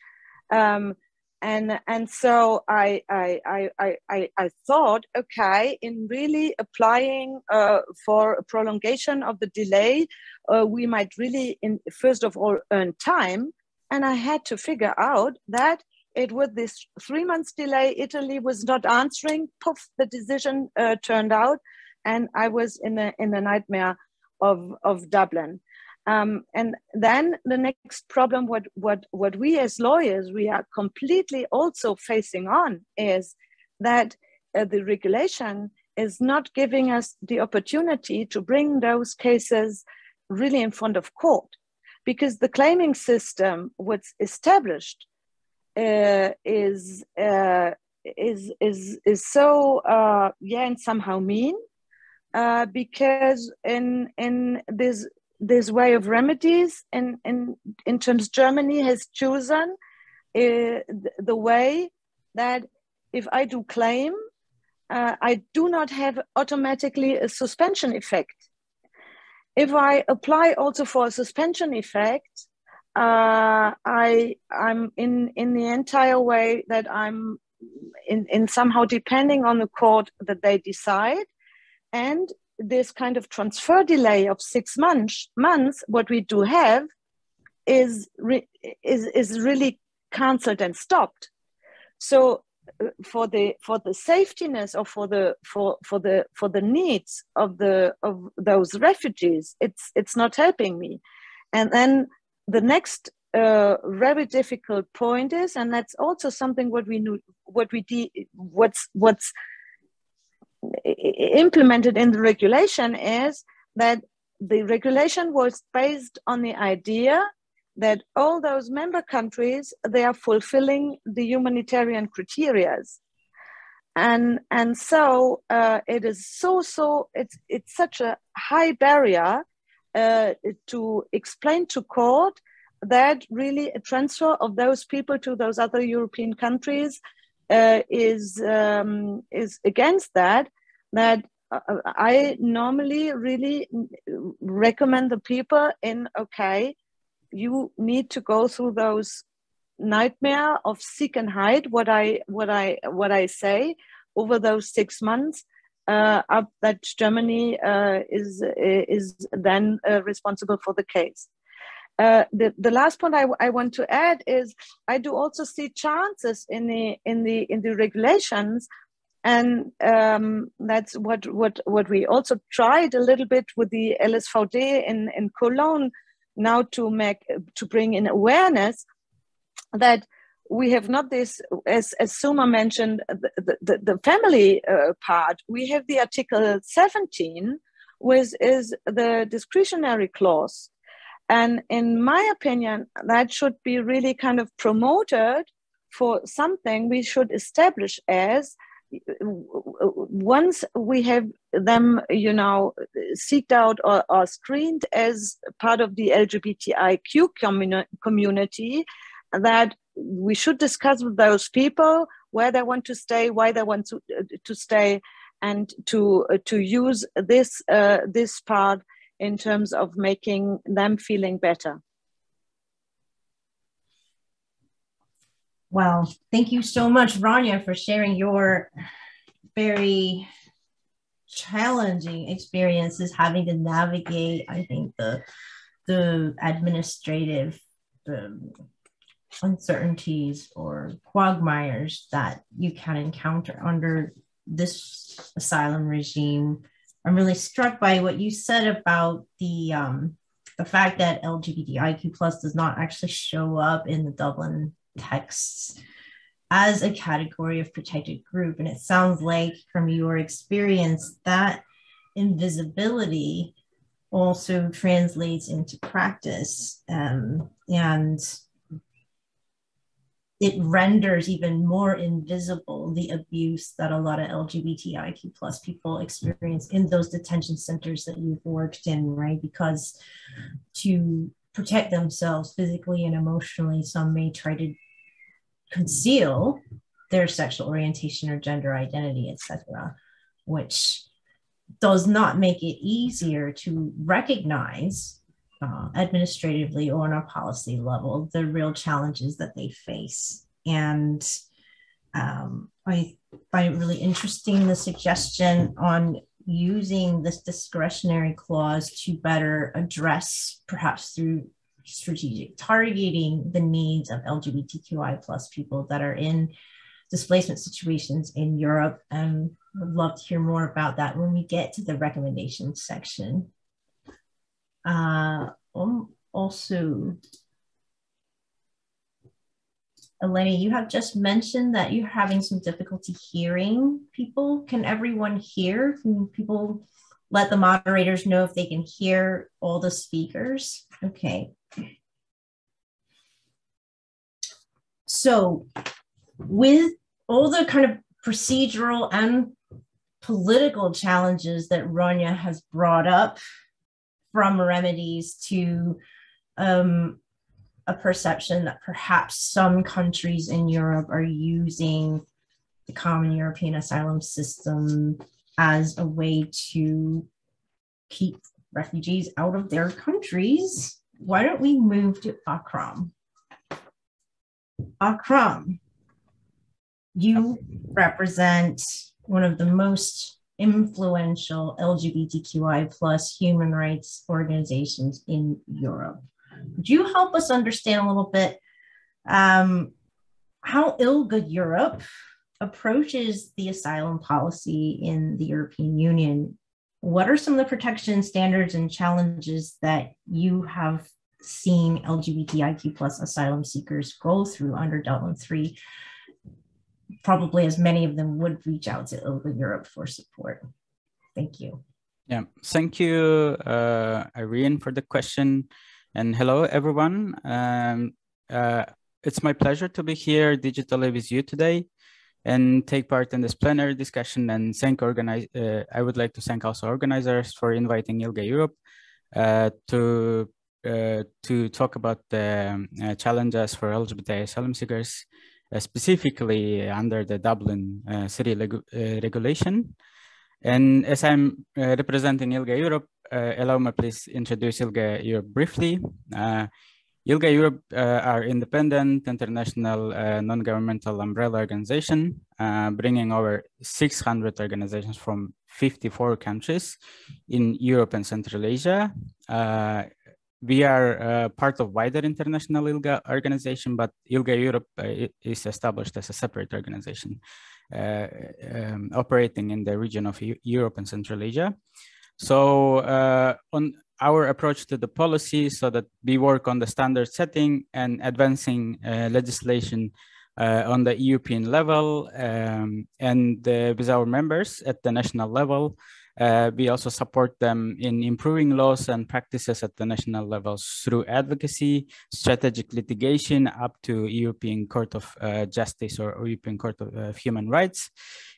Um, and and so I I, I I I thought, okay, in really applying uh, for a prolongation of the delay, uh, we might really, in first of all, earn time. And I had to figure out that it with this three months delay, Italy was not answering. Poof, the decision uh, turned out, and I was in a in a nightmare of of Dublin. Um, and then the next problem, what, what, what we as lawyers, we are completely also facing on is that uh, the regulation is not giving us the opportunity to bring those cases really in front of court. Because the claiming system what's established uh, is, uh, is, is, is so, uh, yeah, and somehow mean uh, because in, in this this way of remedies in, in, in terms Germany has chosen uh, the way that if I do claim, uh, I do not have automatically a suspension effect. If I apply also for a suspension effect, uh, I I'm in in the entire way that I'm in, in somehow depending on the court that they decide, and this kind of transfer delay of six months, months what we do have is, re, is, is really cancelled and stopped. So for the for the safetiness or for the for for the for the needs of the of those refugees it's it's not helping me and then the next uh, very difficult point is and that's also something what we knew what we de- what's what's implemented in the regulation is that the regulation was based on the idea that all those member countries they are fulfilling the humanitarian criteria and and so uh, it is so so it's it's such a high barrier uh, to explain to court that really a transfer of those people to those other European countries uh, is um, is against that. That uh, I normally really recommend the people in okay, you need to go through those nightmare of seek and hide what i what i what i say over those six months uh, up that germany uh, is is then uh, responsible for the case uh, the, the last point I, I want to add is I do also see chances in the in the in the regulations. And um, that's what what what we also tried a little bit with the LSVD in in Cologne now to make to bring in awareness that we have not this as as Suma mentioned the the, the family uh, part. We have the article 17 which is the discretionary clause and in my opinion that should be really kind of promoted for something we should establish as once we have them, you know, seeked out or, or screened as part of the LGBTIQ communi- community, that we should discuss with those people where they want to stay, why they want to, to stay, and to to use this uh, this part in terms of making them feeling better. Well, thank you so much, Ronja, for sharing your very challenging experiences having to navigate, I think, the the administrative um, uncertainties or quagmires that you can encounter under this asylum regime. I'm really struck by what you said about the um, the fact that LGBTIQ plus does not actually show up in the Dublin texts as a category of protected group. And it sounds like from your experience that invisibility also translates into practice um, and it renders even more invisible the abuse that a lot of LGBTIQ plus people experience in those detention centers that you've worked in, right? Because to protect themselves physically and emotionally. Some may try to conceal their sexual orientation or gender identity, etc., which does not make it easier to recognize uh, administratively or on a policy level the real challenges that they face. And um, I find really interesting the suggestion on using this discretionary clause to better address, perhaps through strategic targeting the needs of LGBTQI plus people that are in displacement situations in Europe. And I would love to hear more about that when we get to the recommendations section. Uh, also, Eleni, you have just mentioned that you're having some difficulty hearing people. Can everyone hear? Can people let the moderators know if they can hear all the speakers? Okay. So, with all the kind of procedural and political challenges that Ronja has brought up, from remedies to um, a perception that perhaps some countries in Europe are using the common European asylum system as a way to keep refugees out of their countries. Why don't we move to Akram? Akram, you represent one of the most influential LGBTQI plus human rights organizations in Europe. Could you help us understand a little bit um, how ILGA Europe approaches the asylum policy in the European Union, what are some of the protection standards and challenges that you have seen LGBTIQ plus asylum seekers go through under Dublin 3? Probably as many of them would reach out to ILGA Europe for support. Thank you. Yeah, thank you, uh, Eirene, for the question. And hello, everyone. Um, uh, it's my pleasure to be here digitally with you today and take part in this plenary discussion and thank organize uh, I would like to thank also organizers for inviting ILGA Europe uh, to uh, to talk about the um, uh, challenges for LGBT asylum seekers specifically under the Dublin uh, III regulation and as I'm representing ILGA Europe allow me please introduce ILGA Europe briefly ILGA Europe uh, are independent international uh, non-governmental umbrella organization, uh, bringing over 600 organizations from 54 countries in Europe and Central Asia. Uh, we are uh, part of wider international ILGA organization, but ILGA Europe uh, is established as a separate organization um, operating in the region of Europe and Central Asia. So on our approach to the policy so that we work on the standard setting and advancing uh, legislation uh, on the European level um, and uh, with our members at the national level. Uh, we also support them in improving laws and practices at the national levels through advocacy, strategic litigation up to European Court of uh, Justice or, European Court of uh, Human Rights.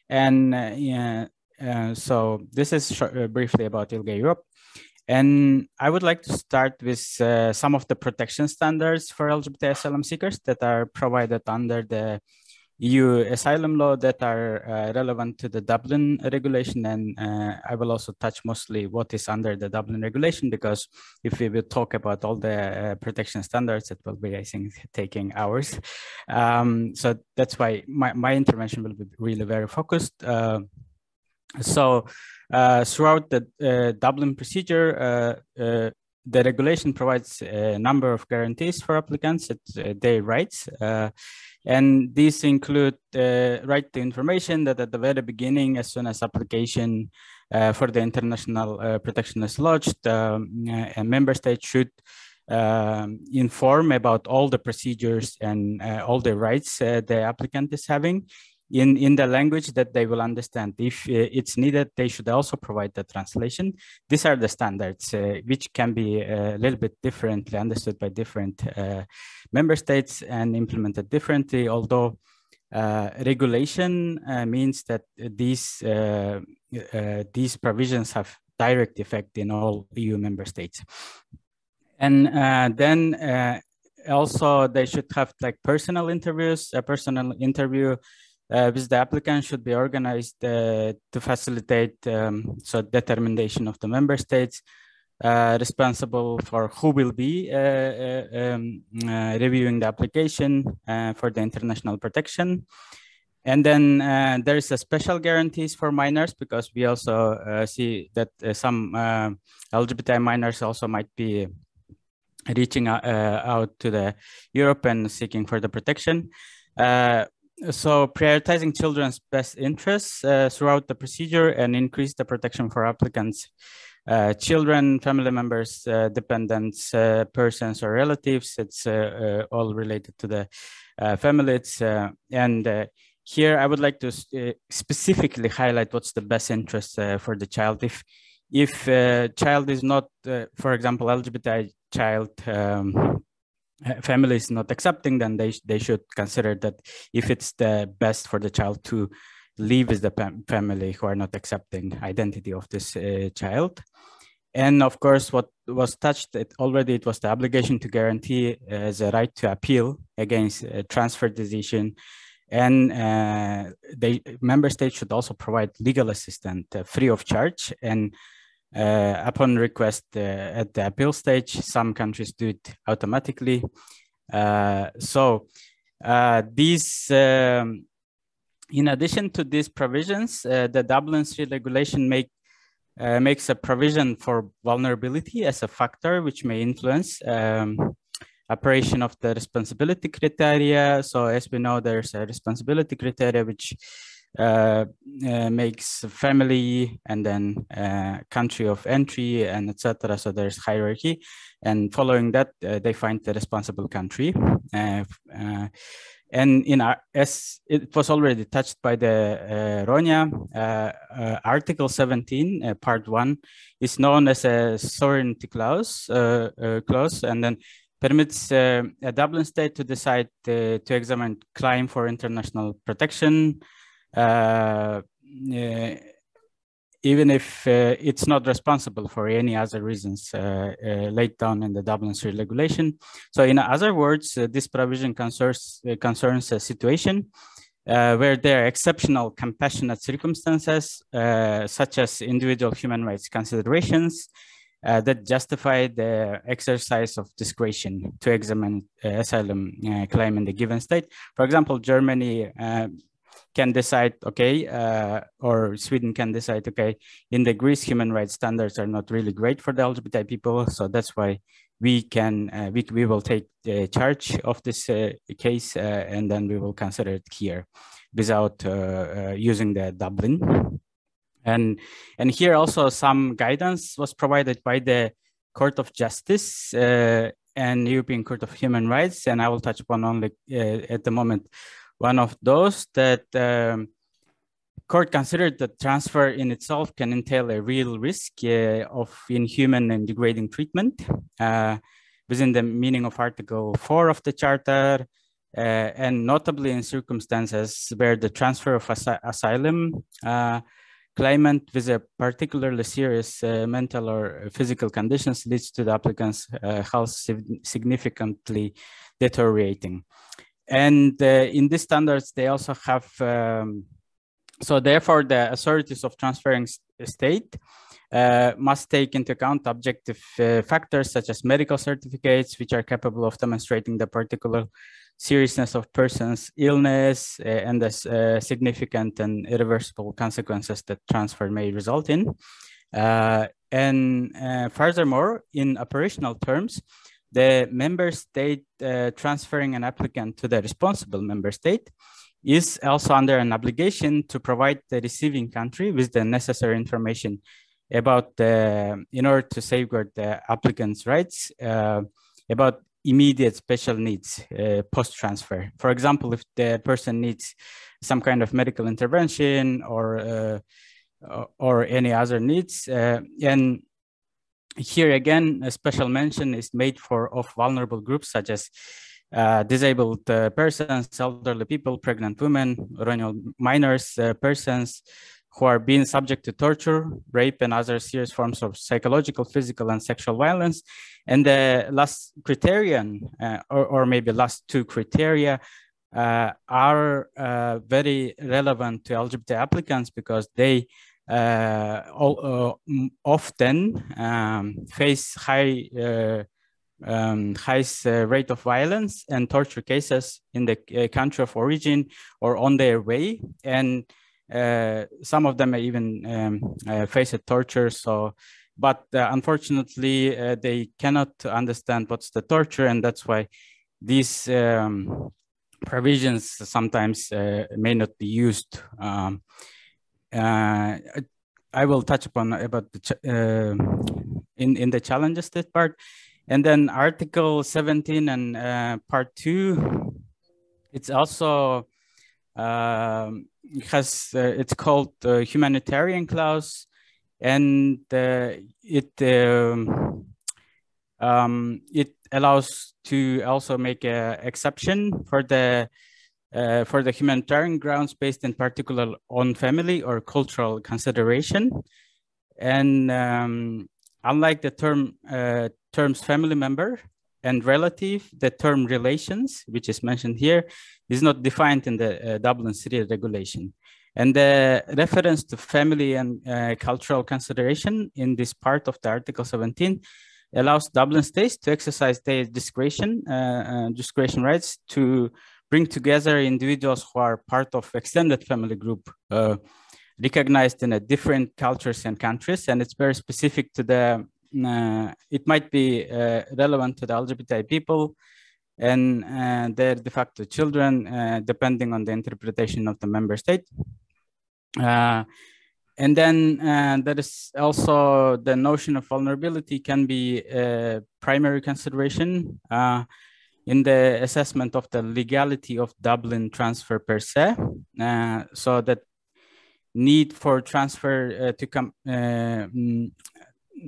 And so this is briefly about ILGA Europe. And I would like to start with uh, some of the protection standards for LGBT asylum seekers that are provided under the EU asylum law that are uh, relevant to the Dublin regulation. And uh, I will also touch mostly what is under the Dublin regulation, because if we will talk about all the uh, protection standards, it will be, I think, taking hours. Um, so that's why my, my intervention will be really very focused. Uh, so uh, throughout the uh, Dublin procedure, uh, uh, the regulation provides a number of guarantees for applicants at uh, their rights. And these include the right to information that at the very beginning, as soon as application for the international protection is lodged, um, a member state should um, inform about all the procedures and uh, all the rights uh, the applicant is having in, in the language that they will understand. If uh, it's needed, they should also provide the translation. These are the standards, uh, which can be uh, a little bit differently understood by different uh, member states and implemented differently, although uh, regulation uh, means that these, these provisions have direct effect in all EU member states. And then also they should have like personal interviews, a personal interview uh, with the applicant should be organized uh, to facilitate um, so determination of the member states uh, responsible for who will be uh, uh, um, uh, reviewing the application for the international protection. And then there is a special guarantees for minors because we also see that some LGBTI minors also might be reaching out, out to the Europe and seeking further protection. So prioritizing children's best interests uh, throughout the procedure and increase the protection for applicants, uh, children, family members, uh, dependents, uh, persons or relatives. It's uh, uh, all related to the family. It's, and here I would like to specifically highlight what's the best interest for the child. If if child is not, for example, LGBT child, um, family is not accepting, then they, they should consider that if it's the best for the child to leave with the family who are not accepting identity of this uh, child. And of course, what was touched it already, it was the obligation to guarantee uh, the right to appeal against a transfer decision. And uh, the member states should also provide legal assistance uh, free of charge. And uh, upon request uh, at the appeal stage, some countries do it automatically. Uh, so these, um, in addition to these provisions, the Dublin 3 regulation make, makes a provision for vulnerability as a factor which may influence um, operation of the responsibility criteria. So as we know, there's a responsibility criteria which uh, uh, makes family and then uh, country of entry and etc. So there's hierarchy, and following that, uh, they find the responsible country. Uh, and in our, as it was already touched by the Ronja, Article 17, Part One, is known as a sovereignty clause, clause, and then permits a Dublin state to decide to examine claim for international protection, Uh, uh, even if uh, it's not responsible for any other reasons uh, laid down in the Dublin III regulation. So in other words, this provision concerns, concerns a situation uh, where there are exceptional compassionate circumstances, uh, such as individual human rights considerations, uh, that justify the exercise of discretion to examine asylum claim in the given state. For example, Germany can decide, okay, uh, or Sweden can decide, okay, in the Greece, human rights standards are not really great for the LGBT people. So that's why we can, uh, we, we will take the charge of this uh, case uh, and then we will consider it here without uh, uh, using the Dublin. And, and here also some guidance was provided by the Court of Justice and European Court of Human Rights. And I will touch upon only at the moment one of those that um, court considered that transfer in itself can entail a real risk uh, of inhuman and degrading treatment uh, within the meaning of Article 4 of the Charter, uh, and notably in circumstances where the transfer of as asylum uh, claimant with a particularly serious uh, mental or physical conditions leads to the applicant's uh, health significantly deteriorating. And uh, in these standards, they also have, um, so therefore the authorities of transferring state uh, must take into account objective uh, factors such as medical certificates, which are capable of demonstrating the particular seriousness of person's illness uh, and the uh, significant and irreversible consequences that transfer may result in. Uh, and furthermore, in operational terms, the member state uh, transferring an applicant to the responsible member state is also under an obligation to provide the receiving country with the necessary information about the, in order to safeguard the applicant's rights uh, about immediate special needs uh, post transfer. For example, if the person needs some kind of medical intervention or uh, or any other needs, uh, and here again, a special mention is made for of vulnerable groups such as uh, disabled uh, persons, elderly people, pregnant women, minors, uh, persons who are being subject to torture, rape, and other serious forms of psychological, physical, and sexual violence. And the last criterion, uh, or, or, maybe last two criteria, uh, are uh, very relevant to LGBT applicants because they all, uh, often um, face high uh, um, highest uh, rate of violence and torture cases in the uh, country of origin or on their way. And uh, some of them even um, face a torture. So, but unfortunately, they cannot understand what's the torture. And that's why these um, provisions sometimes may not be used. Um, uh, I will touch upon about the uh, in in the challenges that part, and then Article 17 and uh, Part Two. It's also um, has uh, it's called the humanitarian clause, and uh, it um, um, it allows to also make an exception for the uh, for the humanitarian grounds based in particular on family or cultural consideration. And um, unlike the term uh, terms family member and relative, the term relations, which is mentioned here, is not defined in the uh, Dublin III regulation. And the reference to family and uh, cultural consideration in this part of the Article 17 allows Dublin states to exercise their discretion, uh, uh, discretion rights to bring together individuals who are part of extended family group uh, recognized in a different cultures and countries. And it's very specific to the, uh, it might be uh, relevant to the LGBTI people and uh, their de facto children, uh, depending on the interpretation of the member state. And then there is also the notion of vulnerability can be a primary consideration in the assessment of the legality of Dublin transfer per se. Uh, so that need for transfer to come mm,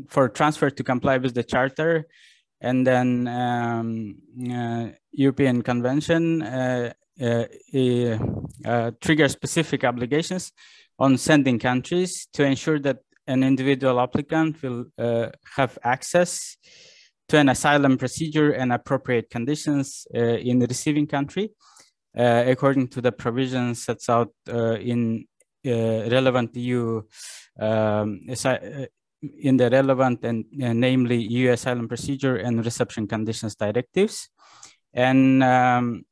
for transfer to comply with the charter and then um, uh, European Convention uh, uh, uh, trigger specific obligations on sending countries to ensure that an individual applicant will uh, have access to an asylum procedure and appropriate conditions uh, in the receiving country, according to the provisions set out in relevant EU um, in the relevant and uh, namely EU asylum procedure and reception conditions directives. And um,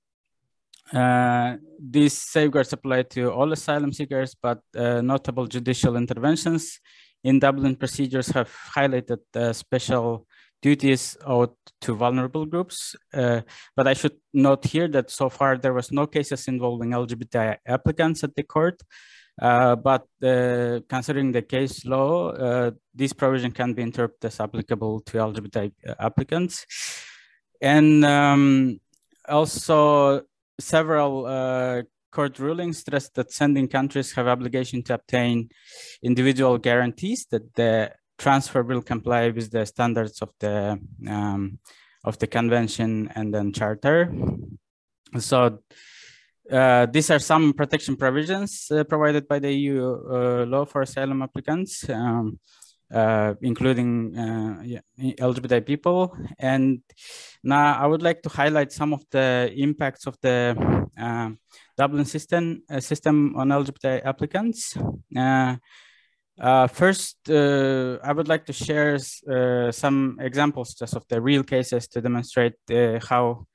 uh, these safeguards apply to all asylum seekers, but uh, notable judicial interventions in Dublin procedures have highlighted special duties owed to vulnerable groups. Uh, but I should note here that so far there was no cases involving LGBT applicants at the court. Uh, but uh, considering the case law, uh, this provision can be interpreted as applicable to LGBT applicants. And um, also several uh, court rulings stress that sending countries have obligation to obtain individual guarantees that the transfer will comply with the standards of the um, of the convention and then charter. So uh, these are some protection provisions uh, provided by the EU uh, law for asylum applicants, um, uh, including uh, yeah, LGBT people. And now I would like to highlight some of the impacts of the Dublin system system on LGBT applicants. First, I would like to share some examples just of the real cases to demonstrate how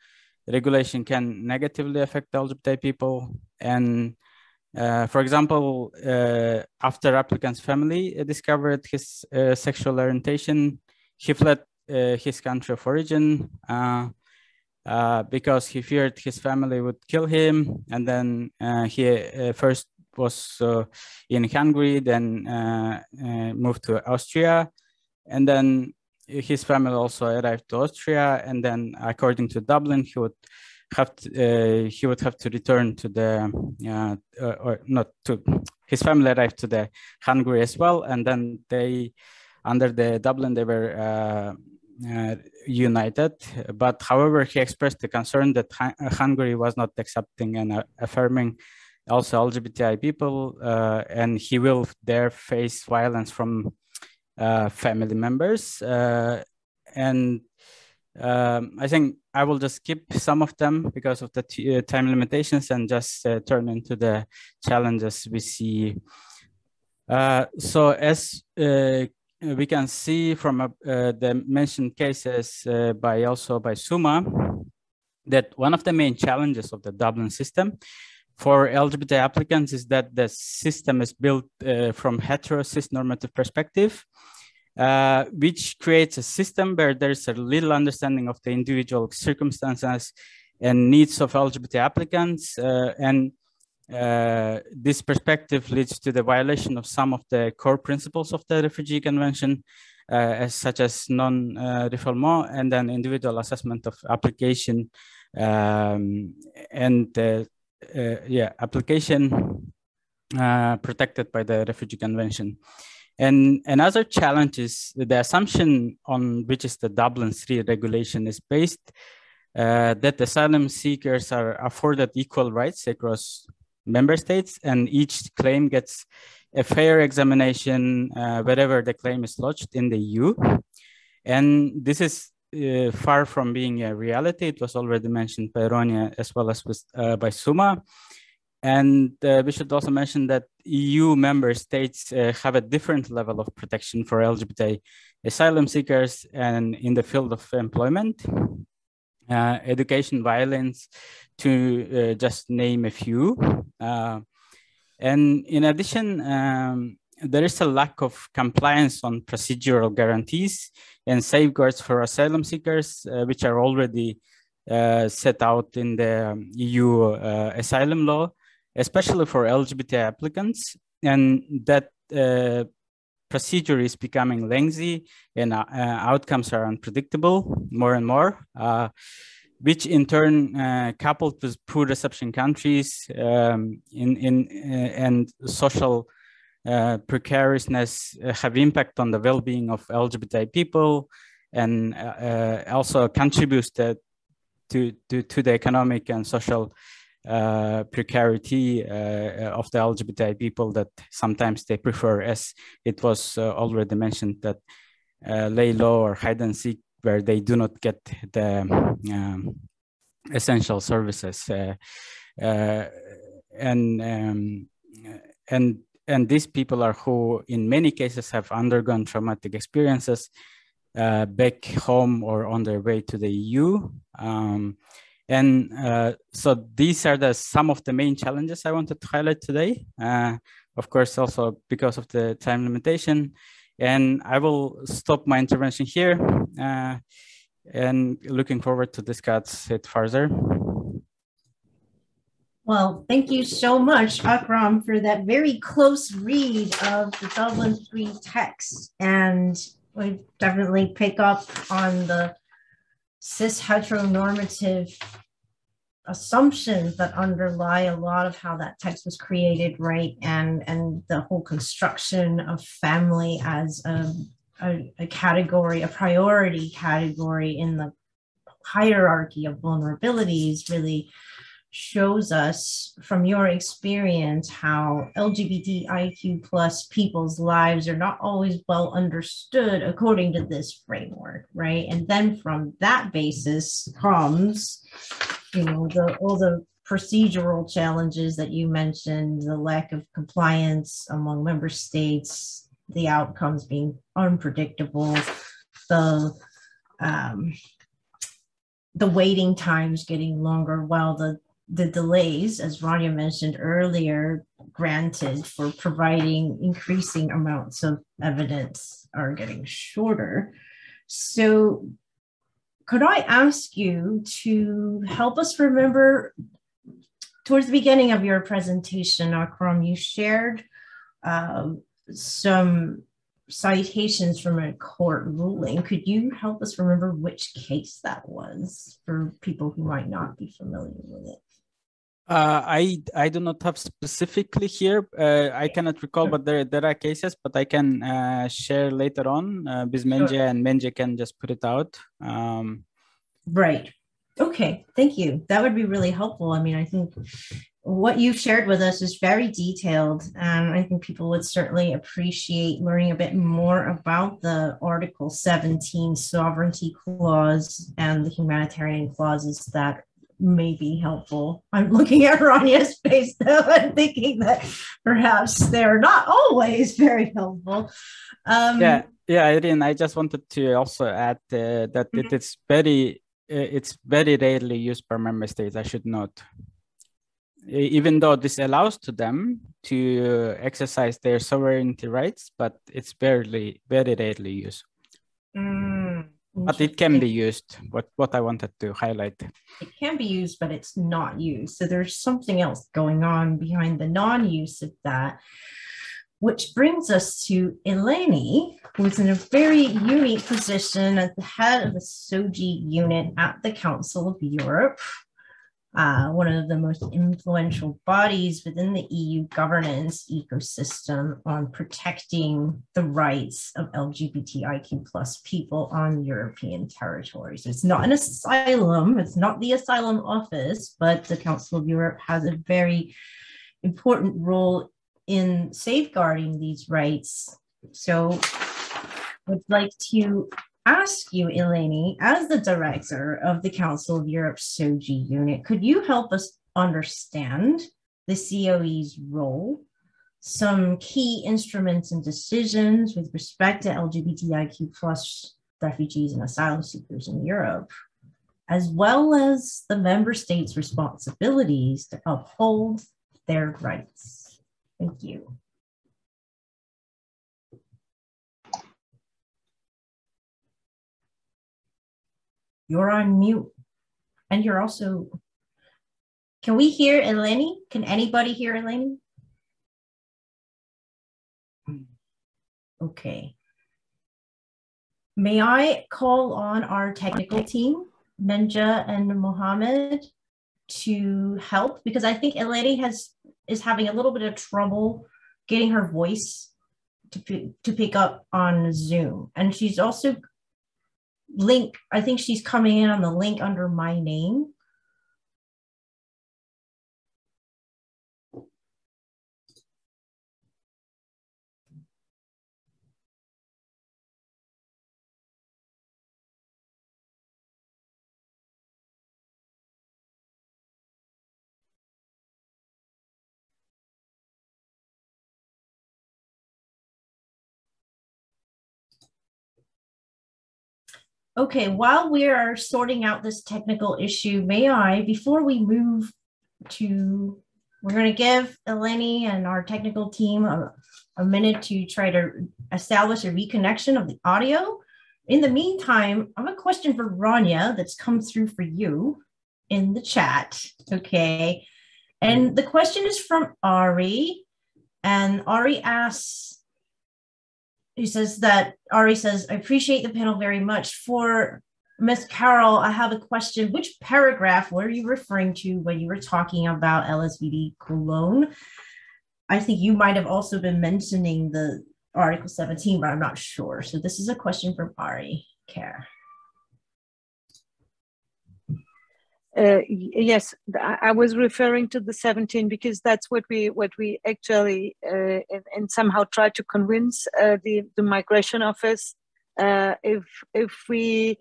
regulation can negatively affect LGBT people. And uh, for example, uh, after applicant's family discovered his uh, sexual orientation, he fled uh, his country of origin uh, uh, because he feared his family would kill him. And then he first was in Hungary, then moved to Austria. And then his family also arrived to Austria, and then according to Dublin, he would have to, uh, he would have to return to the uh, uh, or not to his family arrived to the Hungary as well, and then they under the Dublin they were uh, uh, united. But however, he expressed the concern that Hungary was not accepting and affirming also LGBTI people, and he will there face violence from uh, family members. Uh, and um, I think I will just skip some of them because of the uh, time limitations and just turn into the challenges we see. so as we can see from uh, the mentioned cases uh, by also by Suma that one of the main challenges of the Dublin system for LGBT applicants is that the system is built uh, from hetero cis normative perspective, uh, which creates a system where there's a little understanding of the individual circumstances and needs of LGBT applicants. Uh, and uh, this perspective leads to the violation of some of the core principles of the Refugee Convention, uh, as such as non-refoulement and then individual assessment of application um, and uh, yeah, application uh, protected by the Refugee Convention. And another challenge is the assumption on which is the Dublin 3 regulation is based uh, that asylum seekers are afforded equal rights across member states and each claim gets a fair examination uh, wherever the claim is lodged in the EU. And this is uh, far from being a reality. It was already mentioned by Ronja as well as with, uh, by Suma. And uh, we should also mention that EU member states uh, have a different level of protection for LGBT asylum seekers and in the field of employment, uh, education, violence, to uh, just name a few. and in addition, um, there is a lack of compliance on procedural guarantees and safeguards for asylum seekers, uh, which are already uh, set out in the EU uh, asylum law, especially for LGBT applicants, and that uh, procedure is becoming lengthy and uh, outcomes are unpredictable more and more, uh, which in turn, uh, coupled with poor reception countries um, in, in, and social precariousness have impact on the well-being of LGBT people and also contributes to, to, to, the economic and social uh, precarity uh, of the LGBT people that sometimes they prefer, as it was uh, already mentioned that lay low or hide and seek where they do not get the um, essential services. and um, and and these people are who in many cases have undergone traumatic experiences uh, back home or on their way to the EU. Um, and uh, so these are the some of the main challenges I wanted to highlight today. Uh, of course, also because of the time limitation. And I will stop my intervention here uh, and looking forward to discuss it further. Well, thank you so much, Akram, for that very close read of the Dublin 3 text. And we definitely pick up on the cis heteronormative assumptions that underlie a lot of how that text was created, right? And and the whole construction of family as a, a, a category, a priority category in the hierarchy of vulnerabilities really shows us from your experience how LGBTIQ plus people's lives are not always well understood according to this framework, right? And then from that basis comes, you know, the all the procedural challenges that you mentioned, the lack of compliance among member states, the outcomes being unpredictable, the um, the waiting times getting longer while the the delays, as Ronja mentioned earlier, granted for providing increasing amounts of evidence are getting shorter. So could I ask you to help us remember towards the beginning of your presentation, Akram, you shared um, some citations from a court ruling. Could you help us remember which case that was for people who might not be familiar with it? Uh, I I do not have specifically here. Uh, I cannot recall, but there there are cases, but I can uh, share later on. Uh, with Mengia sure. and Mengia can just put it out. Um, right. Okay. Thank you. That would be really helpful. I mean, I think what you've shared with us is very detailed, and I think people would certainly appreciate learning a bit more about the Article 17 sovereignty clause and the humanitarian clauses that may be helpful. I'm looking at Ronja's face though and thinking that perhaps they're not always very helpful. Um, yeah, yeah, Eirene, I just wanted to also add uh, that mm-hmm. it is very, uh, it's very rarely used by member states. I should note, even though this allows to them to exercise their sovereignty rights, but it's barely, very rarely used. Mm but it can be used. What what i wanted to highlight. It can be used but it's not used. So there's something else going on behind the non-use of that which brings us to Eleni, who's in a very unique position at the head of the SOGI unit at the Council of Europe uh, one of the most influential bodies within the EU governance ecosystem on protecting the rights of LGBTIQ plus people on European territories. It's not an asylum, it's not the asylum office, but the Council of Europe has a very important role in safeguarding these rights. So I'd like to ask you, Eleni, as the director of the Council of Europe SOGI unit, could you help us understand the COE's role, some key instruments and decisions with respect to LGBTIQ plus refugees and asylum seekers in Europe, as well as the member states' responsibilities to uphold their rights? Thank you. You're on mute. And you're also, can we hear Eleni? Can anybody hear Eleni? Okay. May I call on our technical team, Mengia and Mohammed, to help? Because I think Eleni has is having a little bit of trouble getting her voice to, to pick up on Zoom. And she's also link, I think she's coming in on the link under my name. Okay, while we are sorting out this technical issue, may I, before we move to, we're going to give Eleni and our technical team a, a minute to try to establish a reconnection of the audio. In the meantime, I have a question for Ronja that's come through for you in the chat. Okay. And the question is from Ari. And Ari asks, he says that Ari says, I appreciate the panel very much. For Miss Corell, I have a question. Which paragraph were you referring to when you were talking about LSVD Cologne? I think you might have also been mentioning the Article 17, but I'm not sure. So this is a question from Ari Care. Uh, yes, I was referring to the 17 because that's what we what we actually uh, and, and, somehow try to convince uh, the the migration office uh, if if we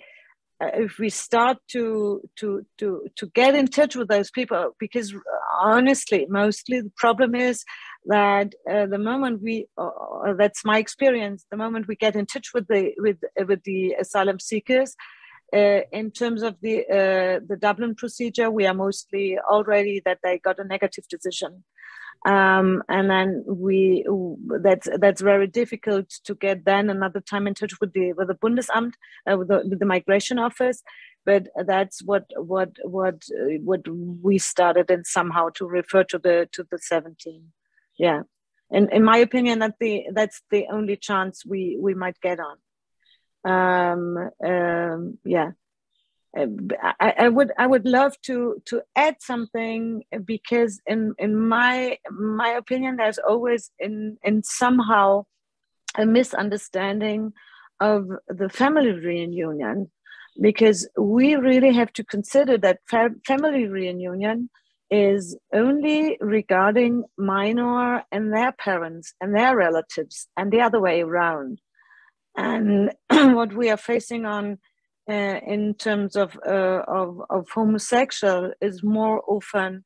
uh, if we start to to to to get in touch with those people because honestly mostly the problem is that uh, the moment we that's my experience the moment we get in touch with the with with the asylum seekers uh, in terms of the uh, the Dublin procedure, we are mostly already that they got a negative decision, um, and then we that's that's very difficult to get then another time in touch with the with the Bundesamt uh, with, the, with the migration office. But that's what what what uh, what we started and somehow to refer to the to the 17. Yeah, And in my opinion, that the that's the only chance we we might get on um, um, yeah. I, I, would I would love to to add something because in in my my opinion there's always in in somehow a misunderstanding of the family reunion because we really have to consider that fa- family reunion is only regarding minor and their parents and their relatives and the other way around and what we are facing on uh, in terms of, uh, of, of homosexual is more often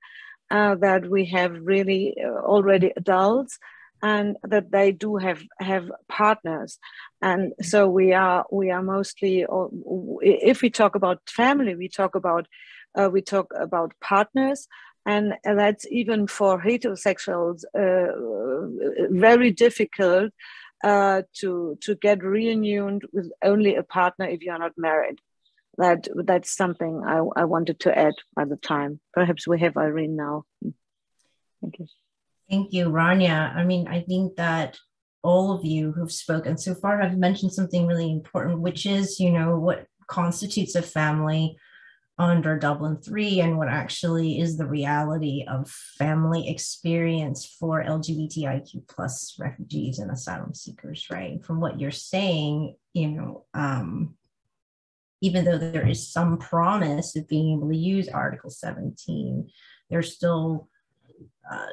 uh, that we have really uh, already adults and that they do have have partners. And so we are we are mostly if we talk about family we talk about uh, we talk about partners. And that's even for heterosexuals uh, very difficult uh, to to get reunited with only a partner if you're not married. That that's something I, I wanted to add by the time. Perhaps we have Eirene now. Thank you. Thank you, Ronja. I mean, I think that all of you who've spoken so far have mentioned something really important, which is, you know, what constitutes a family, under Dublin 3 and what actually is the reality of family experience for LGBTIQ plus refugees and asylum seekers, right? From what you're saying, you know, um, even though there is some promise of being able to use Article 17, there's still uh,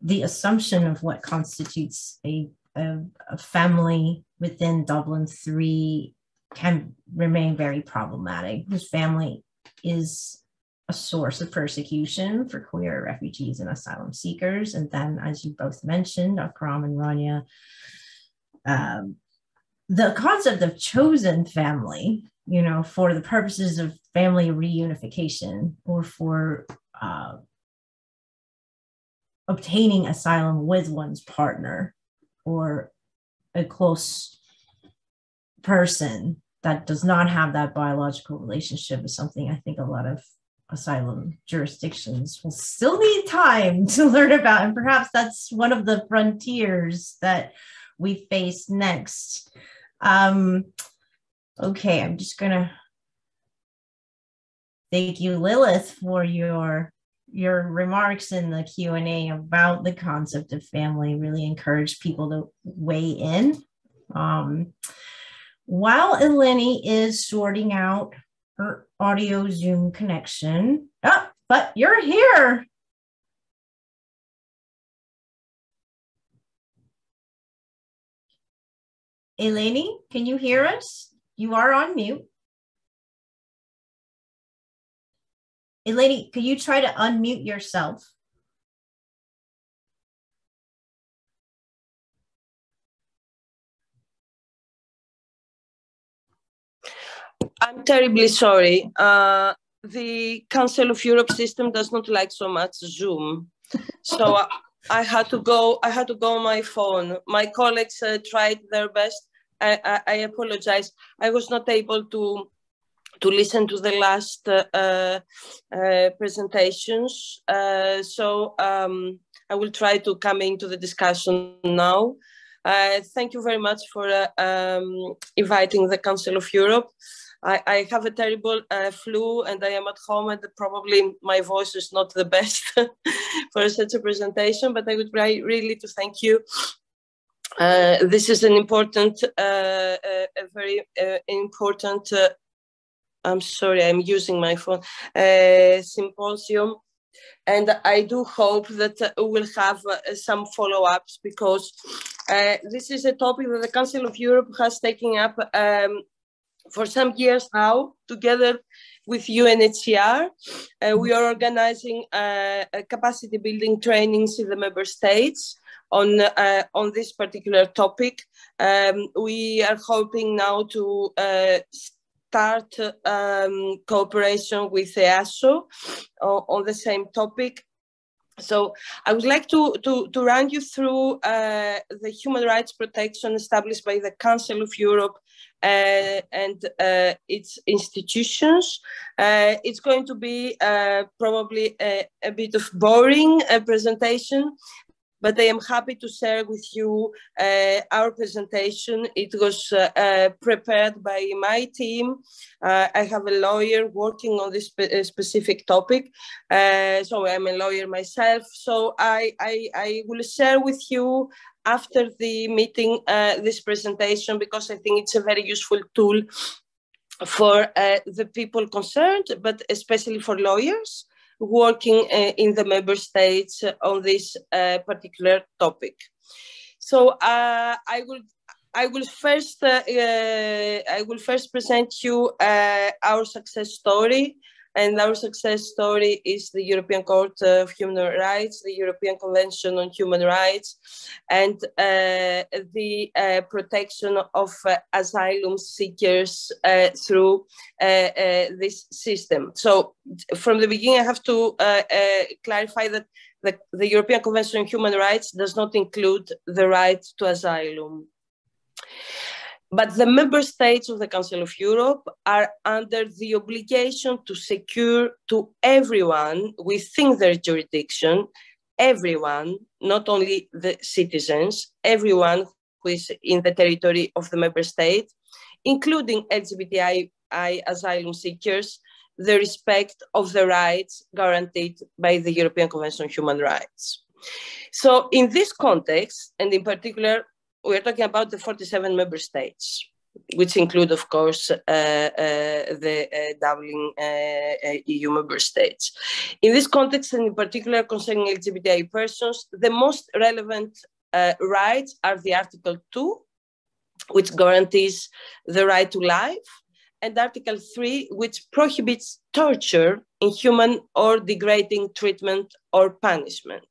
the assumption of what constitutes a, a, a family within Dublin 3 can remain very problematic because family is a source of persecution for queer refugees and asylum seekers. And then, as you both mentioned, Akram and Ronja, um, the concept of chosen family, you know, for the purposes of family reunification or for uh, obtaining asylum with one's partner or a close person that does not have that biological relationship is something I think a lot of asylum jurisdictions will still need time to learn about. And perhaps that's one of the frontiers that we face next. Um, okay, I'm just going to thank you, Lilith, for your your remarks in the q&a about the concept of family really encourage people to weigh in um, while Eleni is sorting out her audio zoom connection. Oh, but you're here. Eleni can you hear us? You are on mute. Eleni, could you try to unmute yourself? I'm terribly sorry. Uh, the Council of Europe system does not like so much Zoom, so I, I had to go. I had to go on my phone. My colleagues uh, tried their best. I, I, I apologize. I was not able to to listen to the last uh, uh, presentations. Uh, so um, I will try to come into the discussion now. thank you very much for um, inviting the Council of Europe. I, I, have a terrible uh, flu and I am at home and probably my voice is not the best for such a presentation, but I would really to thank you. Uh, this is an important, uh, a very important I'm sorry, I'm using my phone, uh, symposium. And I do hope that uh, we'll have uh, some follow ups because uh, this is a topic that the Council of Europe has taken up um, for some years now, together with UNHCR. Uh, we are organizing uh, capacity building trainings in the member states on uh, on this particular topic. Um, we are hoping now to uh, start um, cooperation with EASO on, on the same topic. So I would like to, to, to run you through uh, the human rights protection established by the Council of Europe and uh, its institutions. Uh, it's going to be uh, probably a, a, bit of boring uh, presentation, but I am happy to share with you uh, our presentation. It was uh, uh, prepared by my team. Uh, I have a lawyer working on this spe uh, specific topic. Uh, so I'm a lawyer myself. So I, I, I will share with you after the meeting this presentation because I think it's a very useful tool for the people concerned, but especially for lawyers working uh, in the member states on this uh, particular topic. So uh, I will I will first uh, uh, I will first present you uh, our success story and our success story is the European Court of Human Rights, the European Convention on Human Rights, and uh, the uh, protection of uh, asylum seekers uh, through uh, uh, this system. So, from the beginning, I have to clarify that the, the European Convention on Human Rights does not include the right to asylum. But the member states of the Council of Europe are under the obligation to secure to everyone within their jurisdiction, everyone, not only the citizens, everyone who is in the territory of the member state, including LGBTI asylum seekers, the respect of the rights guaranteed by the European Convention on Human Rights. So, in this context, and in particular we're talking about the 47 member states, which include, of course, uh, uh, the uh, Dublin uh, uh, EU member states. In this context, and in particular concerning LGBTI persons, the most relevant uh, rights are the Article 2, which guarantees the right to life, and Article 3, which prohibits torture, inhuman or degrading treatment or punishment.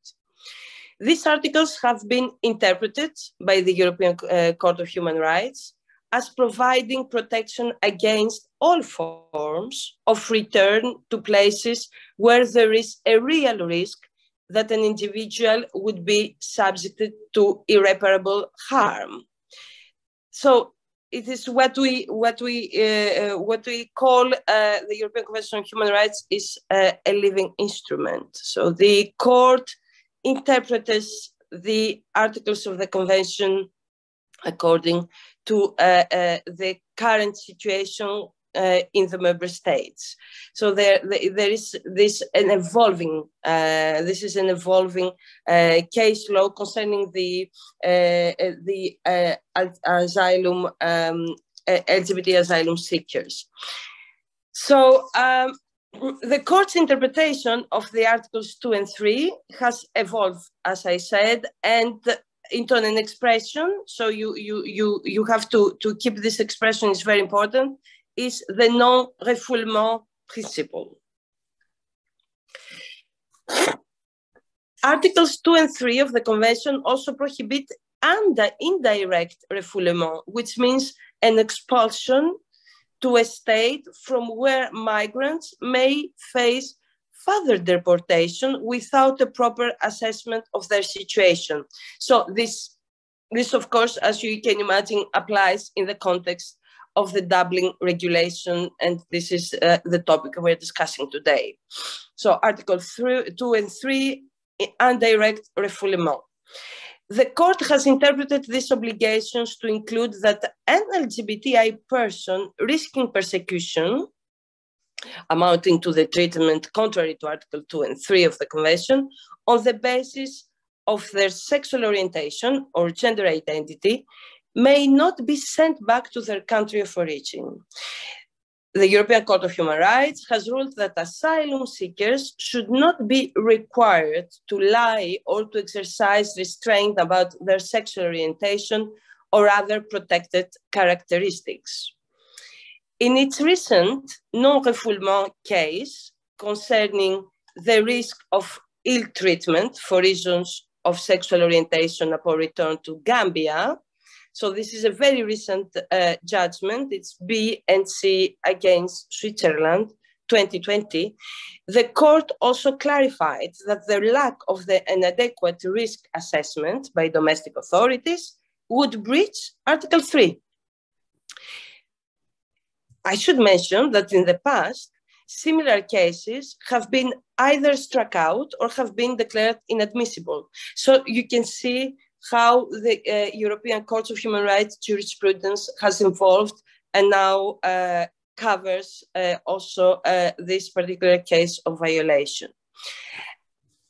These articles have been interpreted by the European uh, Court of Human Rights as providing protection against all forms of return to places where there is a real risk that an individual would be subjected to irreparable harm. So it is what we what we uh, what we call uh, the European Convention on Human Rights is uh, a living instrument. So the court interprets the articles of the convention according to uh, uh, the current situation uh, in the member states. So there, there is this an evolving. Uh, this is an evolving uh, case law concerning the uh, the asylum um, LGBT asylum seekers. So. Um, the court's interpretation of the articles 2 and 3 has evolved as i said and into an expression so you you you you have to to keep this expression is very important is the non-refoulement principle. Articles 2 and 3 of the Convention also prohibit under indirect refoulement, which means an expulsion to a state from where migrants may face further deportation without a proper assessment of their situation. So this, this of course, as you can imagine, applies in the context of the Dublin regulation, and this is uh, the topic we're discussing today. So Article three, 2 and 3, indirect refoulement. The court has interpreted these obligations to include that an LGBTI person risking persecution amounting to the treatment contrary to Article 2 and 3 of the Convention on the basis of their sexual orientation or gender identity may not be sent back to their country of origin. The European Court of Human Rights has ruled that asylum seekers should not be required to lie or to exercise restraint about their sexual orientation or other protected characteristics. In its recent non-refoulement case concerning the risk of ill treatment for reasons of sexual orientation upon return to Gambia, so this is a very recent uh, judgment. It's BNC against Switzerland 2020. The court also clarified that the lack of the inadequate risk assessment by domestic authorities would breach Article 3. I should mention that in the past, similar cases have been either struck out or have been declared inadmissible. So you can see how the uh, European Court of Human Rights jurisprudence has evolved and now uh, covers uh, also uh, this particular case of violation.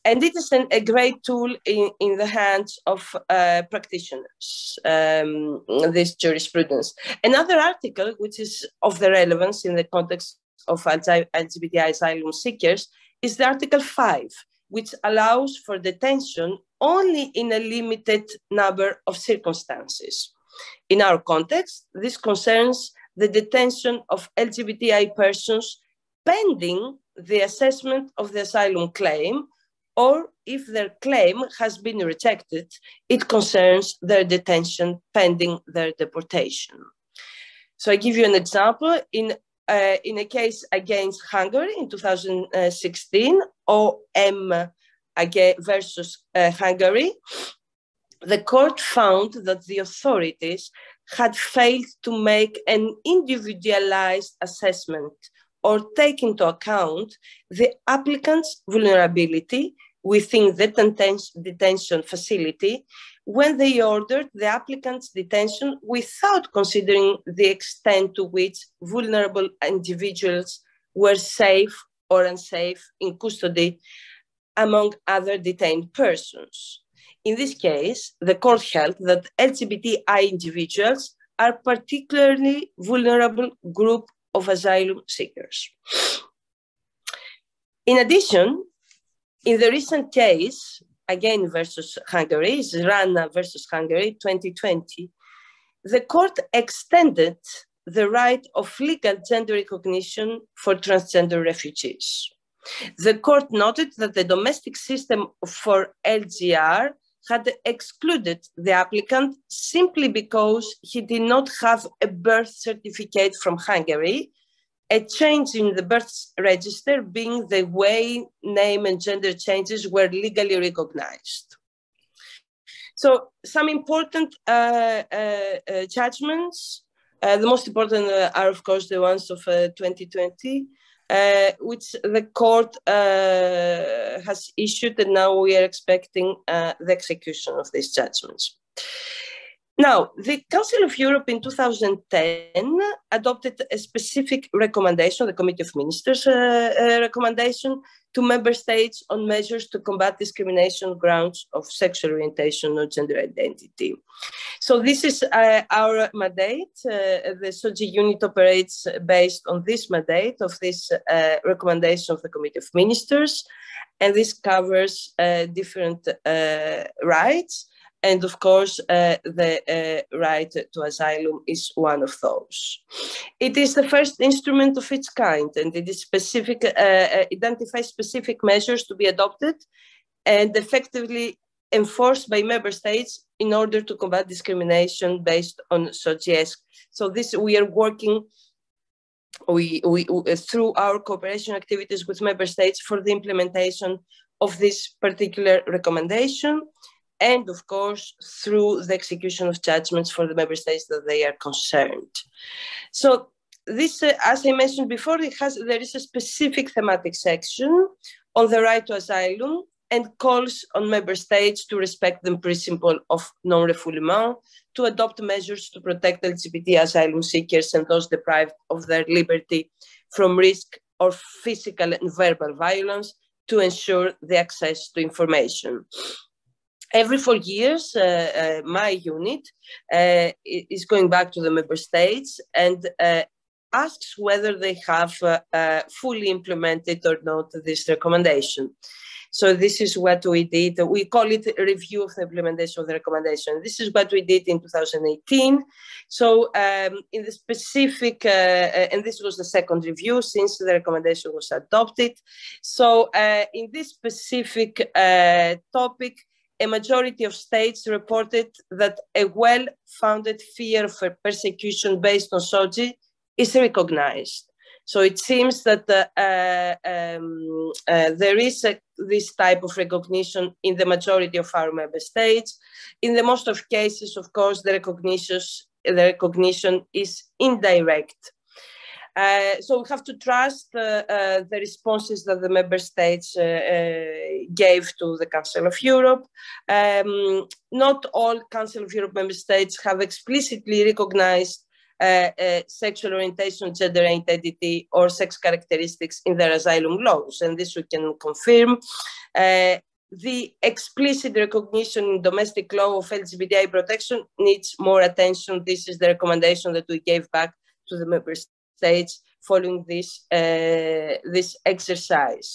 And it is an, a great tool in, in the hands of uh, practitioners, um, this jurisprudence. Another article, which is of the relevance in the context of LGBTI asylum seekers, is the Article 5, which allows for detention only in a limited number of circumstances. In our context, this concerns the detention of LGBTI persons pending the assessment of the asylum claim, or if their claim has been rejected, it concerns their detention pending their deportation. So I give you an example. In uh, in a case against Hungary in 2016, OM versus uh, Hungary, the court found that the authorities had failed to make an individualized assessment or take into account the applicant's vulnerability within the detention facility when they ordered the applicant's detention without considering the extent to which vulnerable individuals were safe or unsafe in custody among other detained persons. In this case, the court held that LGBTI individuals are particularly vulnerable group of asylum seekers. In addition, in the recent case, again versus Hungary, Rana versus Hungary 2020, the court extended the right of legal gender recognition for transgender refugees. The court noted that the domestic system for LGR had excluded the applicant simply because he did not have a birth certificate from Hungary, a change in the birth register being the way name and gender changes were legally recognized. So some important uh, uh, uh, judgments Uh, the most important uh, are, of course, the ones of 2020, uh, which the court uh, has issued, and now we are expecting uh, the execution of these judgments. Now, the Council of Europe in 2010 adopted a specific recommendation, the Committee of Ministers uh, uh, recommendation to member states on measures to combat discrimination grounds of sexual orientation or gender identity. So this is uh, our mandate. Uh, the SOGI unit operates based on this mandate of this uh, recommendation of the Committee of Ministers, and this covers uh, different rights and of course, uh, the uh, right to asylum is one of those. It is the first instrument of its kind, and it is specific, uh, uh identifies specific measures to be adopted and effectively enforced by member states in order to combat discrimination based on SOGIESC. So this we are working we, we, through our cooperation activities with member states for the implementation of this particular recommendation and of course through the execution of judgments for the member states that they are concerned. So this, uh, as I mentioned before, it has, there is a specific thematic section on the right to asylum and calls on member states to respect the principle of non-refoulement, to adopt measures to protect LGBT asylum seekers and those deprived of their liberty from risk or physical and verbal violence to ensure the access to information every four years, uh, uh, my unit uh, is going back to the member states and asks whether they have fully implemented or not this recommendation. So this is what we did. We call it a review of the implementation of the recommendation. This is what we did in 2018. So um, in the specific, uh, and this was the second review since the recommendation was adopted. So uh, in this specific uh, topic, a majority of states reported that a well-founded fear for persecution based on SOGI is recognized. So it seems that uh, uh, um, uh, there is a, this type of recognition in the majority of our member states. In the most of cases, of course, the recognition, the recognition is indirect uh, so we have to trust uh, uh, the responses that the member states uh, uh, gave to the Council of Europe. Um, not all Council of Europe member states have explicitly recognized sexual orientation, gender identity, or sex characteristics in their asylum laws, and this we can confirm the explicit recognition in domestic law of LGBTI protection needs more attention. This is the recommendation that we gave back to the member States following this, uh, this exercise.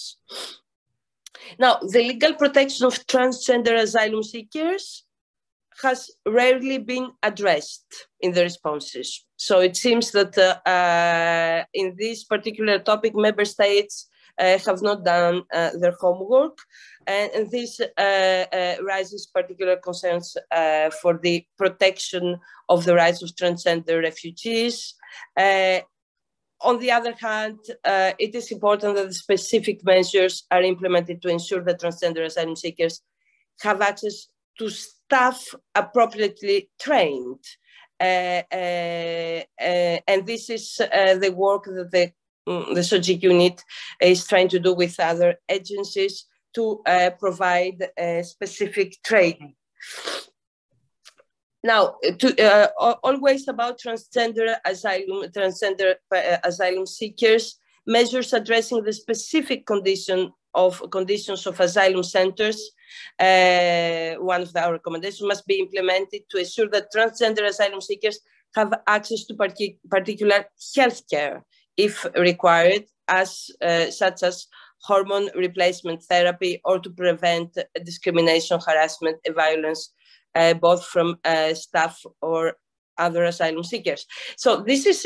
Now, the legal protection of transgender asylum seekers has rarely been addressed in the responses. So it seems that uh, uh, in this particular topic, member states uh, have not done uh, their homework. And, and this uh, raises particular concerns for the protection of the rights of transgender refugees on the other hand, uh, it is important that the specific measures are implemented to ensure that transgender asylum seekers have access to staff appropriately trained. Uh, uh, uh and this is uh, the work that the, mm, the SOGI unit is trying to do with other agencies to uh, provide specific training. Now, to, uh, always about transgender asylum, transgender uh, asylum seekers, measures addressing the specific condition of conditions of asylum centers. Uh, one of our recommendations must be implemented to ensure that transgender asylum seekers have access to particular health care if required, as uh, such as hormone replacement therapy or to prevent discrimination, harassment, violence both from uh, staff or other asylum seekers. So this is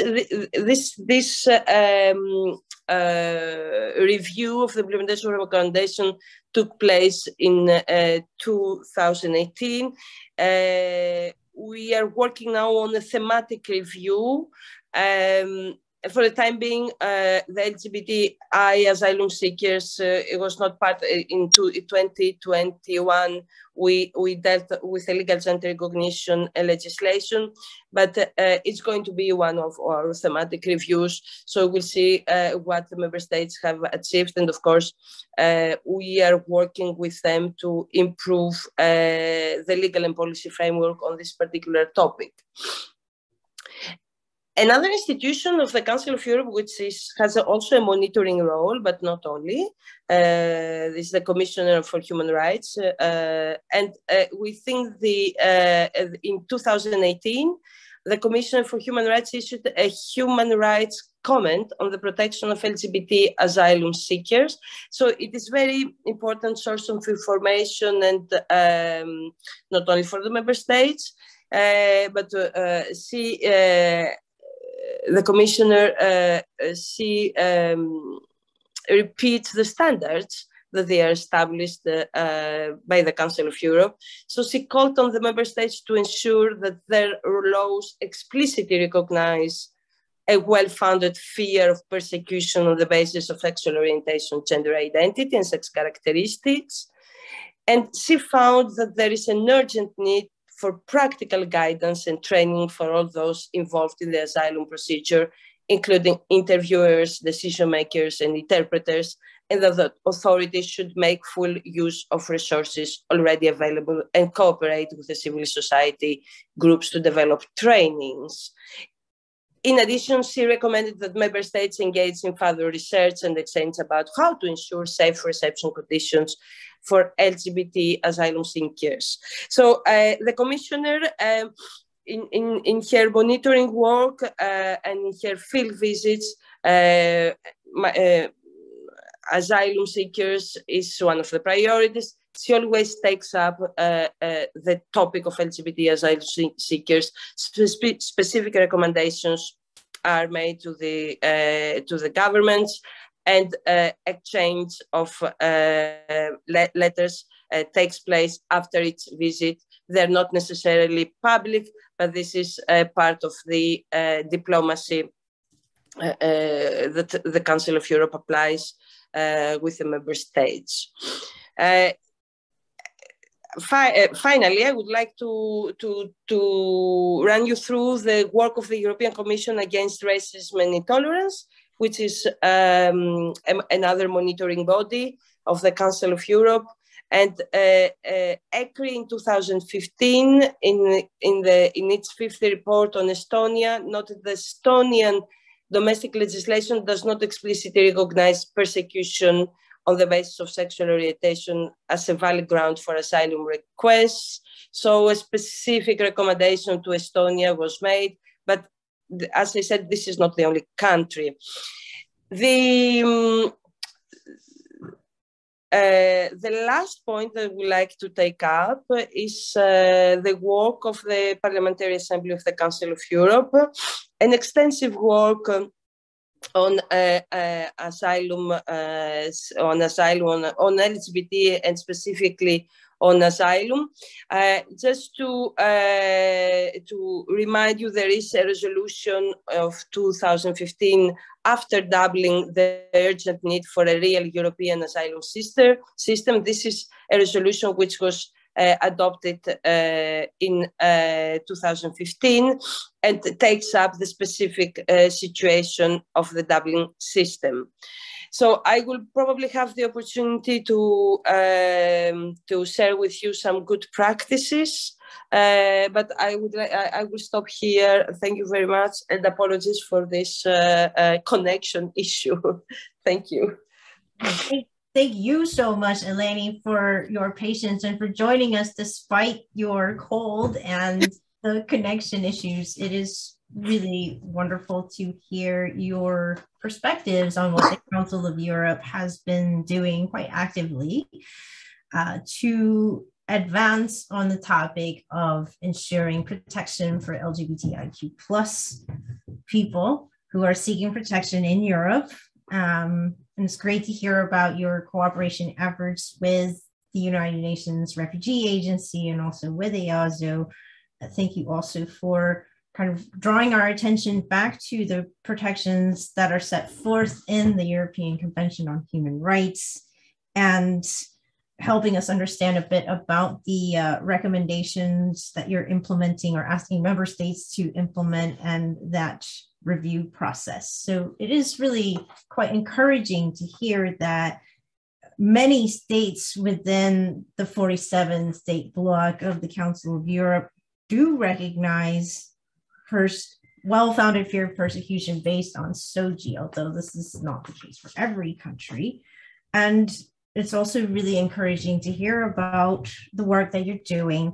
this this um, uh, review of the implementation recommendation took place in uh, 2018. Uh, we are working now on a thematic review. Um, for the time being, uh, the LGBTI asylum seekers, uh, it was not part uh, in 2021. We, we dealt with legal gender recognition legislation, but uh, it's going to be one of our thematic reviews. So we'll see uh, what the member states have achieved. And of course, uh, we are working with them to improve the legal and policy framework on this particular topic. Another institution of the Council of Europe, which is, has also a monitoring role, but not only, uh, is the Commissioner for Human Rights. Uh, and uh, we think the uh, in 2018, the Commissioner for Human Rights issued a human rights comment on the protection of LGBT asylum seekers. So it is very important source of information and um, not only for the member states, uh, but uh, see the commissioner uh, uh, she um, repeats the standards that they are established uh, by the Council of Europe. So she called on the member states to ensure that their laws explicitly recognize a well-founded fear of persecution on the basis of sexual orientation, gender identity, and sex characteristics. And she found that there is an urgent need for practical guidance and training for all those involved in the asylum procedure, including interviewers, decision makers, and interpreters, and that the authorities should make full use of resources already available and cooperate with the civil society groups to develop trainings. In addition, she recommended that member states engage in further research and exchange about how to ensure safe reception conditions for LGBT asylum seekers. So uh, the commissioner, um, in, in, in her monitoring work uh, and in her field visits, uh, my, uh, asylum seekers is one of the priorities. She always takes up uh, uh, the topic of LGBT asylum seekers. Spe specific recommendations are made to the to the governments and uh, exchange of uh, le- letters uh, takes place after each visit. They're not necessarily public, but this is part of the diplomacy that the Council of Europe applies with the member states. Fi- uh, finally, I would like to, to, to run you through the work of the European Commission against racism and intolerance, which is um, another monitoring body of the Council of Europe. And uh, uh, ECRI in 2015, in, in, the, in its fifth report on Estonia, noted the Estonian domestic legislation does not explicitly recognize persecution on the basis of sexual orientation as a valid ground for asylum requests. So a specific recommendation to Estonia was made, as I said, this is not the only country. The um, uh, the last point that we like to take up is uh, the work of the Parliamentary Assembly of the Council of Europe, an extensive work on uh, uh asylum, uh, on asylum, on, on LGBT, and specifically on asylum. Uh, just to, uh, to remind you, there is a resolution of 2015 after doubling the urgent need for a real European asylum system. system. This is a resolution which was uh, adopted uh, in uh, 2015 and takes up the specific uh, situation of the Dublin system. So I will probably have the opportunity to um, to share with you some good practices. Uh, but I would I, I, will stop here. Thank you very much, and apologies for this uh, uh, connection issue. Thank you. Thank you so much, Eleni, for your patience and for joining us despite your cold and the connection issues. It is really wonderful to hear your perspectives on what the Council of Europe has been doing quite actively uh, to advance on the topic of ensuring protection for LGBTIQ plus people who are seeking protection in Europe. Um, and it's great to hear about your cooperation efforts with the United Nations Refugee Agency and also with EASO. Thank you also for kind of drawing our attention back to the protections that are set forth in the European Convention on Human Rights and helping us understand a bit about the uh, recommendations that you're implementing or asking member states to implement and that review process. So it is really quite encouraging to hear that many states within the 47 state bloc of the Council of Europe do recognize pers- well-founded fear of persecution based on SOGI, although this is not the case for every country. And it's also really encouraging to hear about the work that you're doing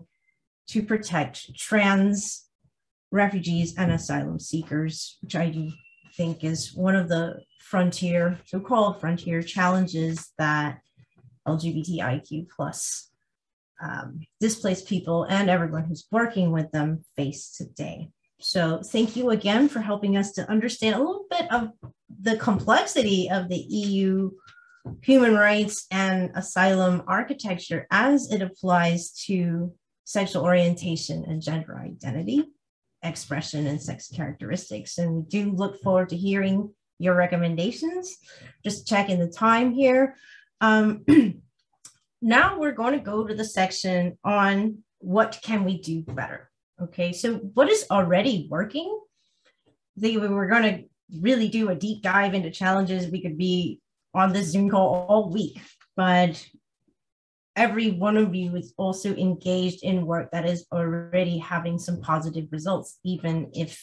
to protect trans refugees and asylum seekers, which I do think is one of the frontier, so-called frontier challenges that LGBTIQ plus um, displaced people and everyone who's working with them face today. So thank you again for helping us to understand a little bit of the complexity of the EU human rights and asylum architecture as it applies to sexual orientation and gender identity, expression, and sex characteristics. And we do look forward to hearing your recommendations. Just checking the time here. Um, now we're going to go to the section on what can we do better. Okay, so what is already working? I think we were going to really do a deep dive into challenges. We could be on this Zoom call all week, but every one of you is also engaged in work that is already having some positive results, even if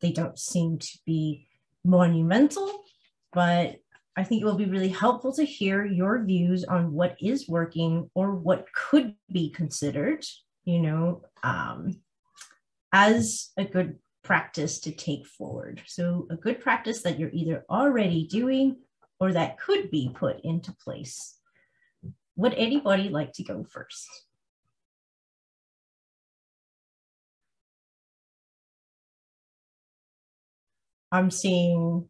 they don't seem to be monumental. But I think it will be really helpful to hear your views on what is working or what could be considered, you know, um, as a good practice to take forward. So, a good practice that you're either already doing or that could be put into place. Would anybody like to go first? I'm seeing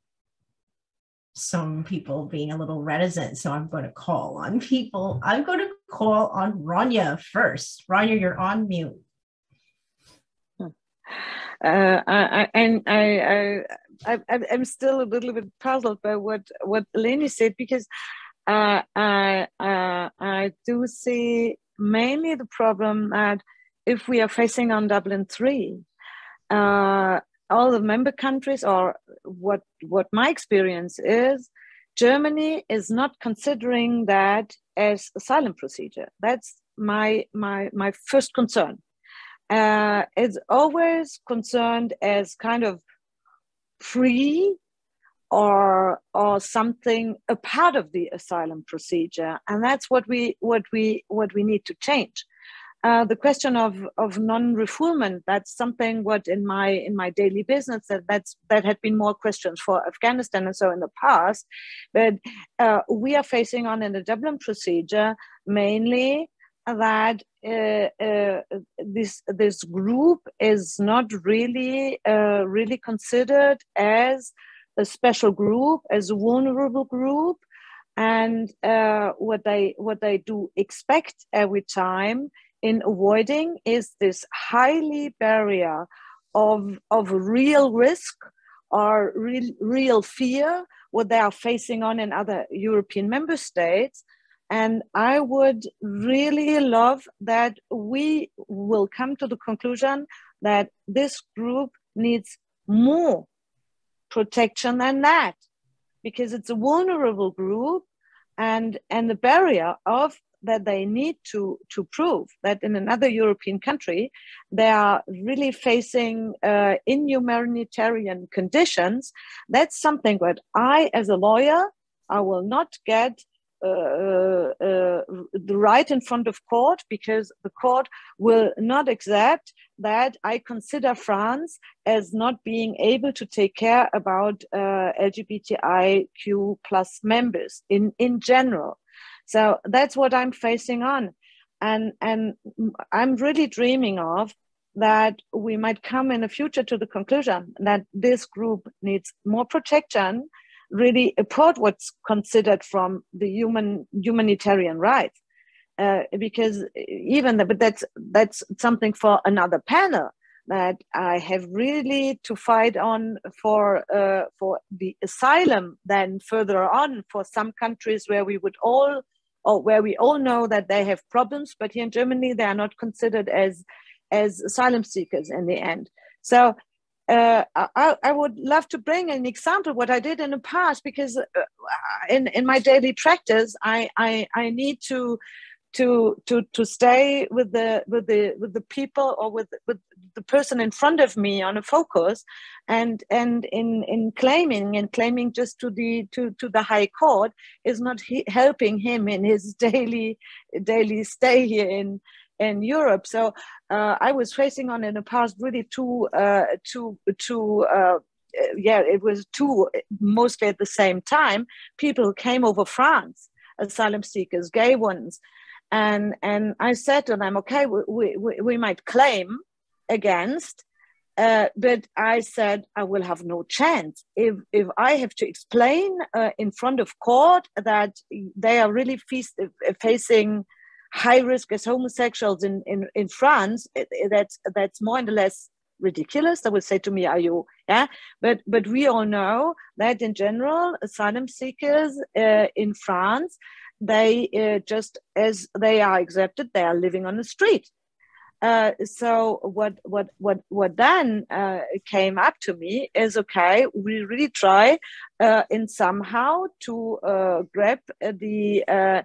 some people being a little reticent, so I'm going to call on people. I'm going to call on Ronja first. Ronja, you're on mute. Uh, I, and I, I, I, am still a little bit puzzled by what what Leni said because uh, I, uh, I do see mainly the problem that if we are facing on Dublin three, uh, all the member countries, or what what my experience is, Germany is not considering that as asylum procedure. That's my my my first concern. Uh, it's always concerned as kind of free or or something a part of the asylum procedure and that's what we what we what we need to change uh, the question of of non-refoulement that's something what in my in my daily business that that's that had been more questions for afghanistan and so in the past. But uh, we are facing on in the dublin procedure mainly that uh, uh, this this group is not really uh, really considered as a special group, as a vulnerable group, and uh, what they what they do expect every time in avoiding is this highly barrier of of real risk or real real fear what they are facing on in other European member states. And I would really love that we will come to the conclusion that this group needs more protection than that because it's a vulnerable group and and the barrier of that they need to to prove that in another European country they are really facing uh, inhumanitarian conditions. That's something that I, as a lawyer, I will not get uh, uh, the right in front of court because the court will not accept that I consider France as not being able to take care about uh, LGBTIQ plus members in, in general. So that's what I'm facing on. And, and I'm really dreaming of that we might come in the future to the conclusion that this group needs more protection really apart what's considered from the human humanitarian rights uh, because even the, but that's that's something for another panel that I have really to fight on for uh, for the asylum. Then further on, for some countries where we would all or where we all know that they have problems, but here in Germany they are not considered as as asylum seekers in the end. So uh, I, I, would love to bring an example what I did in the past because uh, in, in my daily practice I, I, I need to to to to stay with the with the with the people or with with the person in front of me on a focus and and in in claiming and claiming just to the to to the high court is not he, helping him in his daily daily stay here in in Europe. So uh, I was facing on in the past really two, uh, two, two. Uh, yeah, it was two mostly at the same time. People who came over France, asylum seekers, gay ones, and and I said to them, okay, we we, we might claim against. Uh, but I said I will have no chance if if I have to explain uh, in front of court that they are really feast, facing high risk as homosexuals in, in, in France, it, it, that's, that's more and less ridiculous. They will say to me, are you, yeah? But, but we all know that in general, asylum seekers uh, in France, they uh, just as they are accepted, they are living on the street. Uh, so what what what what then uh, came up to me is okay we really try uh, in somehow to uh, grab the uh,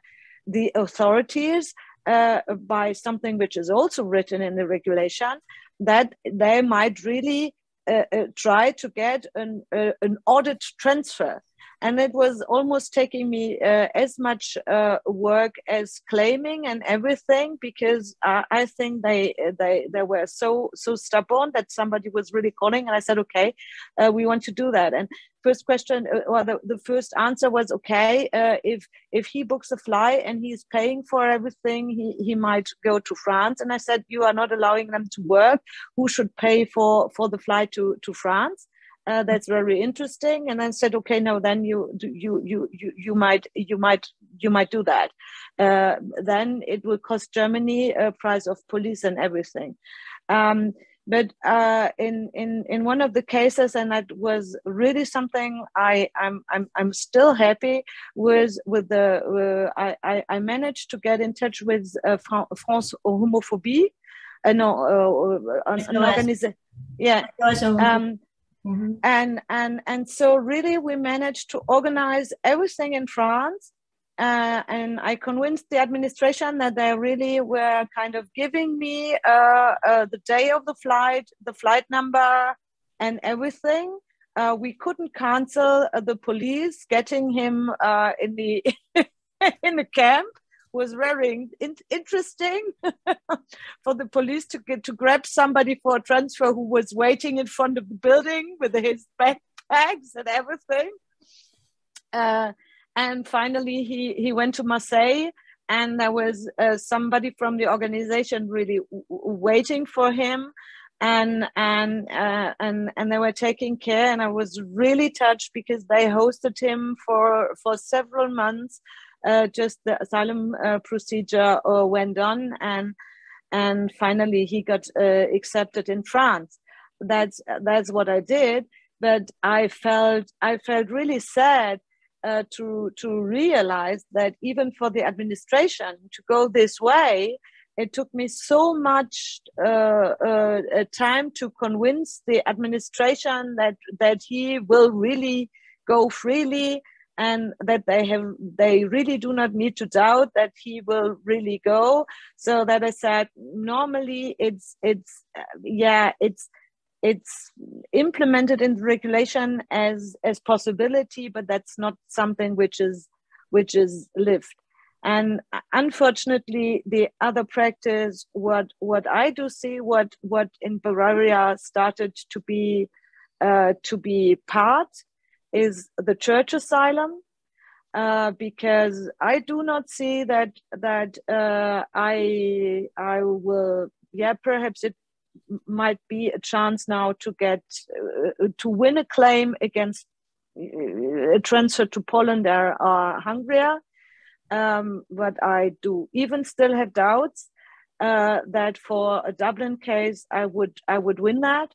the authorities uh, by something which is also written in the regulation that they might really try to get an, an audit transfer and it was almost taking me uh, as much uh, work as claiming and everything because uh, I think they they they were so so stubborn that somebody was really calling and I said okay uh, we want to do that. And first question uh, well the, the first answer was okay uh, if if he books a flight and he's paying for everything he, he might go to France. And I said you are not allowing them to work. Who should pay for for the flight to to France uh, that's very interesting. And then said okay no then you you you you, you might you might you might do that. Uh, then it will cost germany a price of police and everything. Um, but uh, in in in one of the cases and that was really something i i'm i'm, I'm still happy with with the uh, I, I managed to get in touch with uh, france homophobie uh, no uh, an, an organization yeah. Um, Mm-hmm. And and and so really we managed to organize everything in France. Uh, and I convinced the administration that they really were kind of giving me uh, uh, the day of the flight, the flight number, and everything. Uh, we couldn't cancel uh, the police getting him uh, in the in the camp was very in- interesting for the police to get to grab somebody for a transfer who was waiting in front of the building with his backpacks and everything. Uh, and finally, he, he went to Marseille, and there was uh, somebody from the organization really w- waiting for him. And and uh, and and they were taking care, and I was really touched because they hosted him for for several months, just the asylum uh, procedure uh, went on and and finally he got accepted in France. That's that's what I did. But I felt I felt really sad uh, to to realize that even for the administration to go this way, it took me so much uh, uh, time to convince the administration that that he will really go freely and that they have they really do not need to doubt that he will really go. So that i said normally it's it's yeah it's it's implemented in the regulation as as possibility but that's not something which is which is lived. And unfortunately the other practice what what i do see what what in bavaria started to be uh, to be part is the church asylum uh, because I do not see that that uh, I I will yeah perhaps it might be a chance now to get uh, to win a claim against uh, a transfer to Poland or, or Hungary, um, but I do even still have doubts uh, that for a Dublin case, I would I would win that.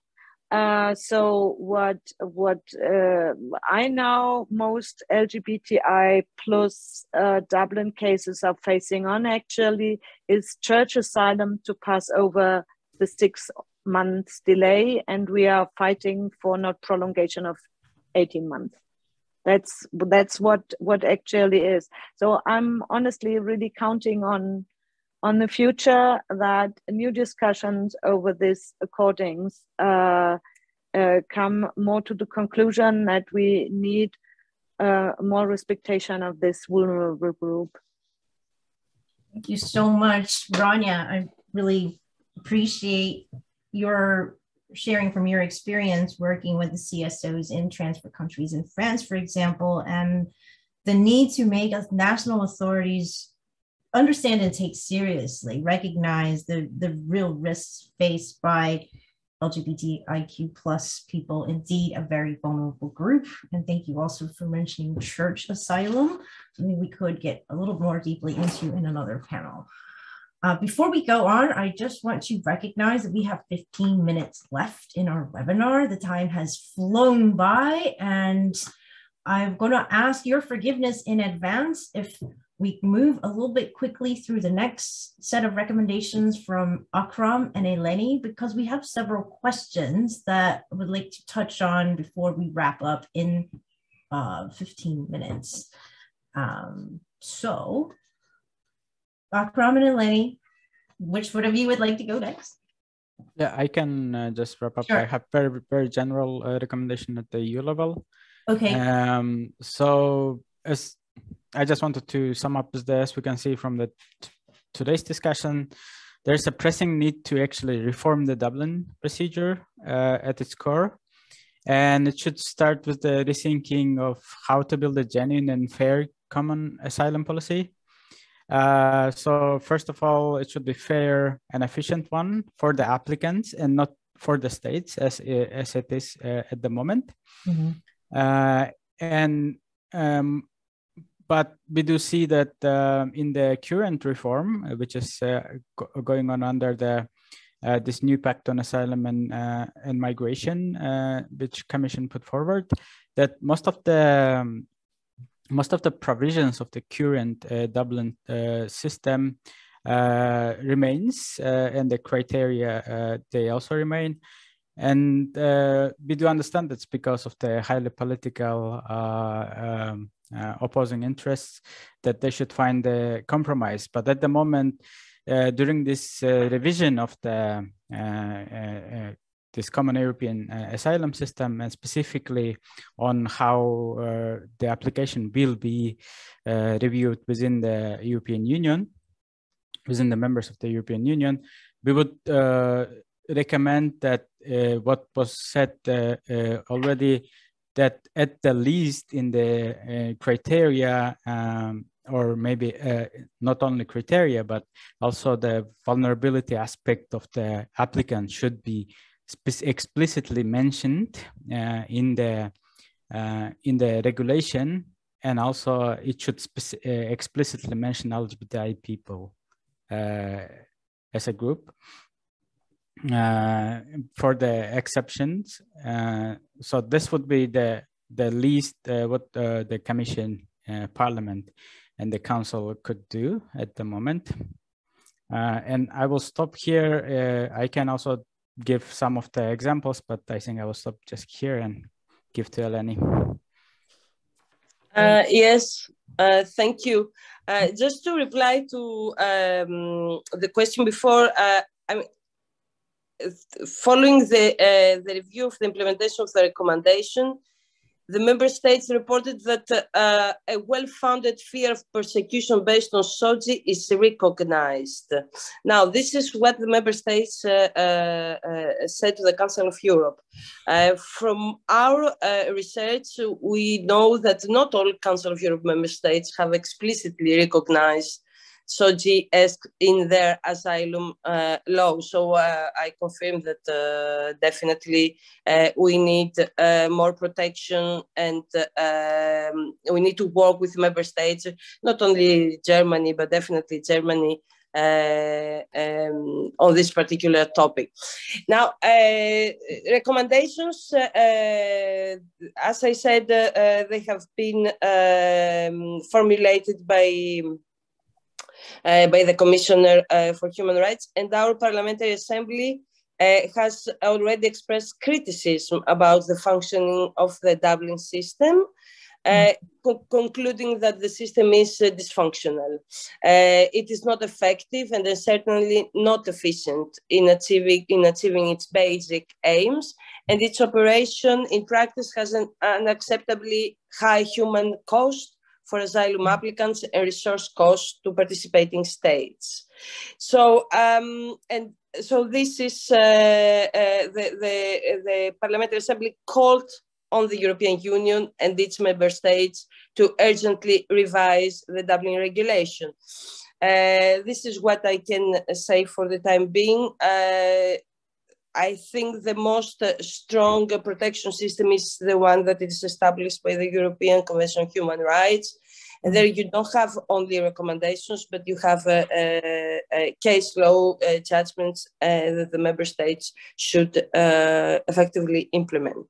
Uh, so what what uh, I know most LGBTI plus uh, Dublin cases are facing on actually is church asylum to pass over the six months delay, and we are fighting for not prolongation of eighteen months. That's that's what what actually is. So I'm honestly really counting on on the future that new discussions over these accordings uh, uh, come more to the conclusion that we need uh, more respectation of this vulnerable group. Thank you so much, Ronja. I really appreciate your sharing from your experience working with the CSOs in transfer countries in France, for example, and the need to make national authorities understand and take seriously, recognize the, the real risks faced by LGBTIQ plus people, indeed a very vulnerable group. And thank you also for mentioning church asylum, something we could get a little more deeply into in another panel. Uh, before we go on, I just want to recognize that we have 15 minutes left in our webinar. The time has flown by and I'm going to ask your forgiveness in advance if we move a little bit quickly through the next set of recommendations from Akram and Eleni because we have several questions that I would like to touch on before we wrap up in uh, 15 minutes. Um, so, Akram and Eleni, which one of you would like to go next? Yeah, I can uh, just wrap up. Sure. I have very, very general uh, recommendation at the EU level. Okay. Um, so as I just wanted to sum up this. We can see from the today's discussion, there's a pressing need to actually reform the Dublin procedure uh, at its core. And it should start with the rethinking of how to build a genuine and fair common asylum policy. Uh, so first of all, it should be fair and efficient one for the applicants and not for the states as, as it is uh, at the moment. Mm-hmm. Uh, and um, but we do see that uh, in the current reform, uh, which is uh, go going on under the uh, this new pact on asylum and uh, and migration, uh, which Commission put forward, that most of the um, most of the provisions of the current Dublin system remains, and the criteria they also remain. And we do understand that's because of the highly political um, uh, opposing interests that they should find a compromise. But at the moment, uh, during this uh, revision of the uh, uh, this common European uh, asylum system, and specifically on how the application will be reviewed within the European Union, within the members of the European Union, we would recommend that what was said already that at the least in the uh, criteria um, or maybe uh, not only criteria but also the vulnerability aspect of the applicant should be explicitly mentioned uh, in the in the regulation. And also it should explicitly mention LGBTI people uh, as a group uh, for the exceptions. Uh, so this would be the the least uh, what uh, the Commission, uh, Parliament, and the Council could do at the moment. And I will stop here. I can also give some of the examples, but I think I will stop just here and give to Eleni. yes, thank you. just to reply to um, the question before, I mean, following the, uh, the review of the implementation of the recommendation, the member states reported that uh, a well-founded fear of persecution based on SOGI is recognized. Now, this is what the member states uh, uh, uh said to the Council of Europe. Uh, from our research, we know that not all Council of Europe member states have explicitly recognized SOGI in their asylum uh, law. So uh, I confirm that uh, definitely uh, we need uh, more protection and um, we need to work with member states, not only Germany, but definitely Germany uh, um, on this particular topic. Now, uh, recommendations, uh, as I said, they have been um, formulated by uh, by the Commissioner uh, for Human Rights, and our Parliamentary Assembly uh, has already expressed criticism about the functioning of the Dublin system uh, co concluding that the system is uh, dysfunctional. Uh, it is not effective and is certainly not efficient in achieving, in achieving its basic aims, and its operation in practice has an unacceptably high human cost for asylum applicants and resource costs to participating states. So, um, and so this is uh, uh, the, the, the Parliamentary Assembly called on the European Union and its member states to urgently revise the Dublin regulation. Uh, this is what I can say for the time being. Uh, I think the most strong protection system is the one that is established by the European Convention on Human Rights. And there you don't have only recommendations, but you have a, a, a case law uh, judgments uh, that the member states should uh, effectively implement.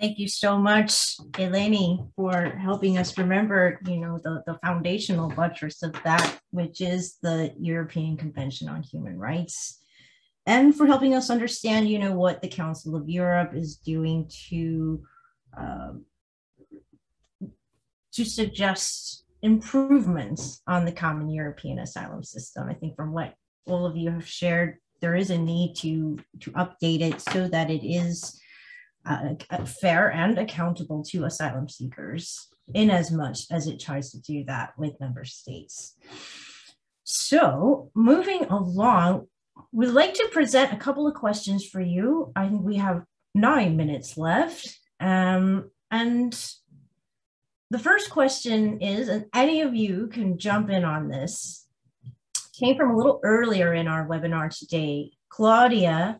Thank you so much, Eleni, for helping us remember, you know, the, the foundational buttress of that, which is the European Convention on Human Rights, and for helping us understand, you know, what the Council of Europe is doing to um, to suggest improvements on the common European asylum system. I think from what all of you have shared, there is a need to to update it so that it is uh, fair and accountable to asylum seekers in as much as it tries to do that with member states. So moving along, we'd like to present a couple of questions for you. I think we have nine minutes left. Um, and the first question is, and any of you can jump in on this, came from a little earlier in our webinar today. Claudia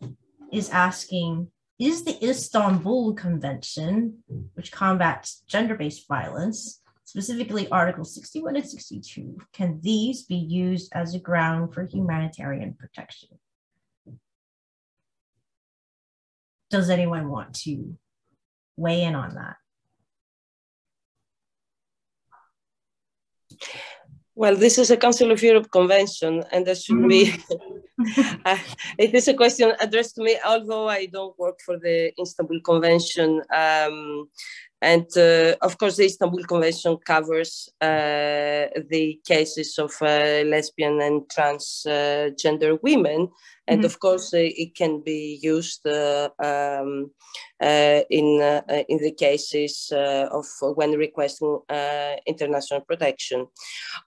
is asking, is the Istanbul Convention, which combats gender-based violence, specifically Article 61 and 62, can these be used as a ground for humanitarian protection? Does anyone want to weigh in on that? Well, this is a Council of Europe convention, and that should be. Mm-hmm. uh, it is a question addressed to me, although I don't work for the Istanbul Convention. Um, and uh, of course, the Istanbul Convention covers uh, the cases of uh, lesbian and transgender women. And mm-hmm. of course, it can be used uh, um, in, in the cases of when requesting international protection.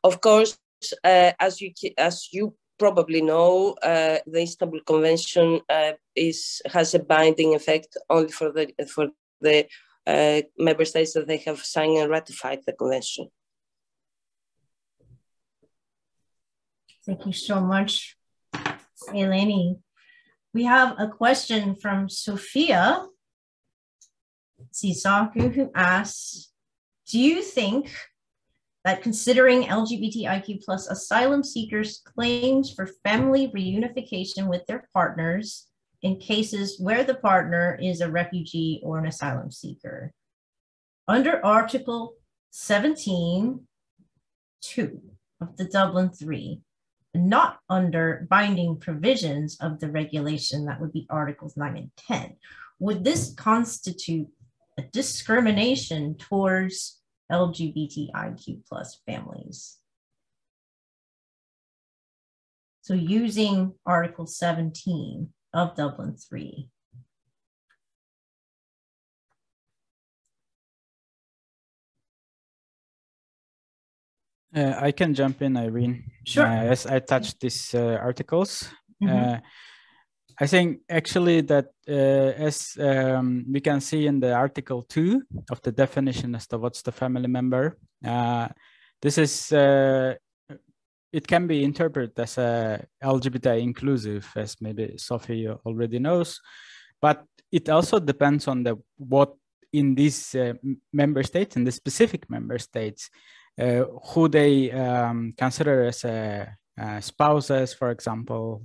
Of course, as you as you probably know, uh, the Istanbul Convention uh, is has a binding effect only for the for the uh, member states that they have signed and ratified the convention. Thank you so much, Eleni. We have a question from Sophia Sisaku who asks, do you think that considering LGBTIQ plus asylum seekers' claims for family reunification with their partners in cases where the partner is a refugee or an asylum seeker. Under Article 17.2 of the Dublin 3, not under binding provisions of the regulation, that would be Articles 9 and 10, would this constitute a discrimination towards LGBTIQ plus families? So using Article 17 of Dublin 3. Uh, I can jump in, Eirene. Sure. Uh, as I touched these uh, articles, mm -hmm. I think actually that uh, as um, we can see in the article two of the definition as to what's the family member, uh, this is it can be interpreted as a LGBT inclusive, as maybe Sophie already knows, but it also depends on the what in these uh, member states, in the specific member states, uh, who they um, consider as a spouses, for example,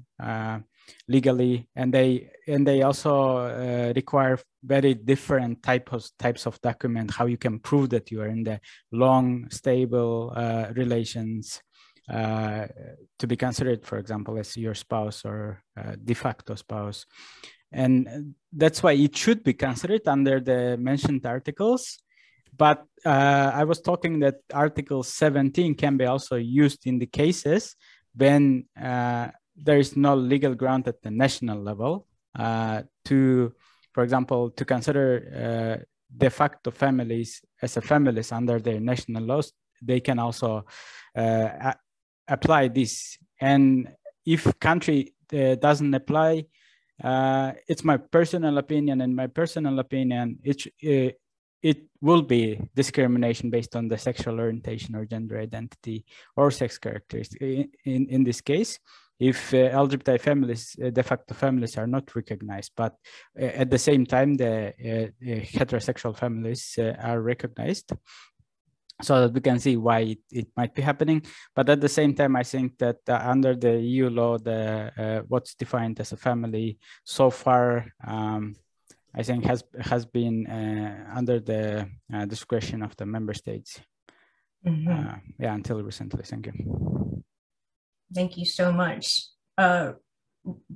legally, and they and they also require very different types of types of document. How you can prove that you are in the long, stable relations. Uh, to be considered, for example, as your spouse or uh, de facto spouse. And that's why it should be considered under the mentioned articles. But uh, I was talking that Article 17 can be also used in the cases when uh, there is no legal ground at the national level uh, to, for example, to consider uh, de facto families as a families under their national laws. They can also uh, apply this. And if country uh, doesn't apply, uh, it's my personal opinion and my personal opinion it uh, it will be discrimination based on the sexual orientation or gender identity or sex characteristics in, in, in this case if uh, families uh, de facto families are not recognized but uh, at the same time the heterosexual families are recognized so that we can see why it, it, might be happening. But at the same time, I think that uh, under the EU law, the uh, what's defined as a family so far, um, I think has has been uh, under the uh, discretion of the member states. Mm-hmm. Uh, yeah, until recently. Thank you. Thank you so much.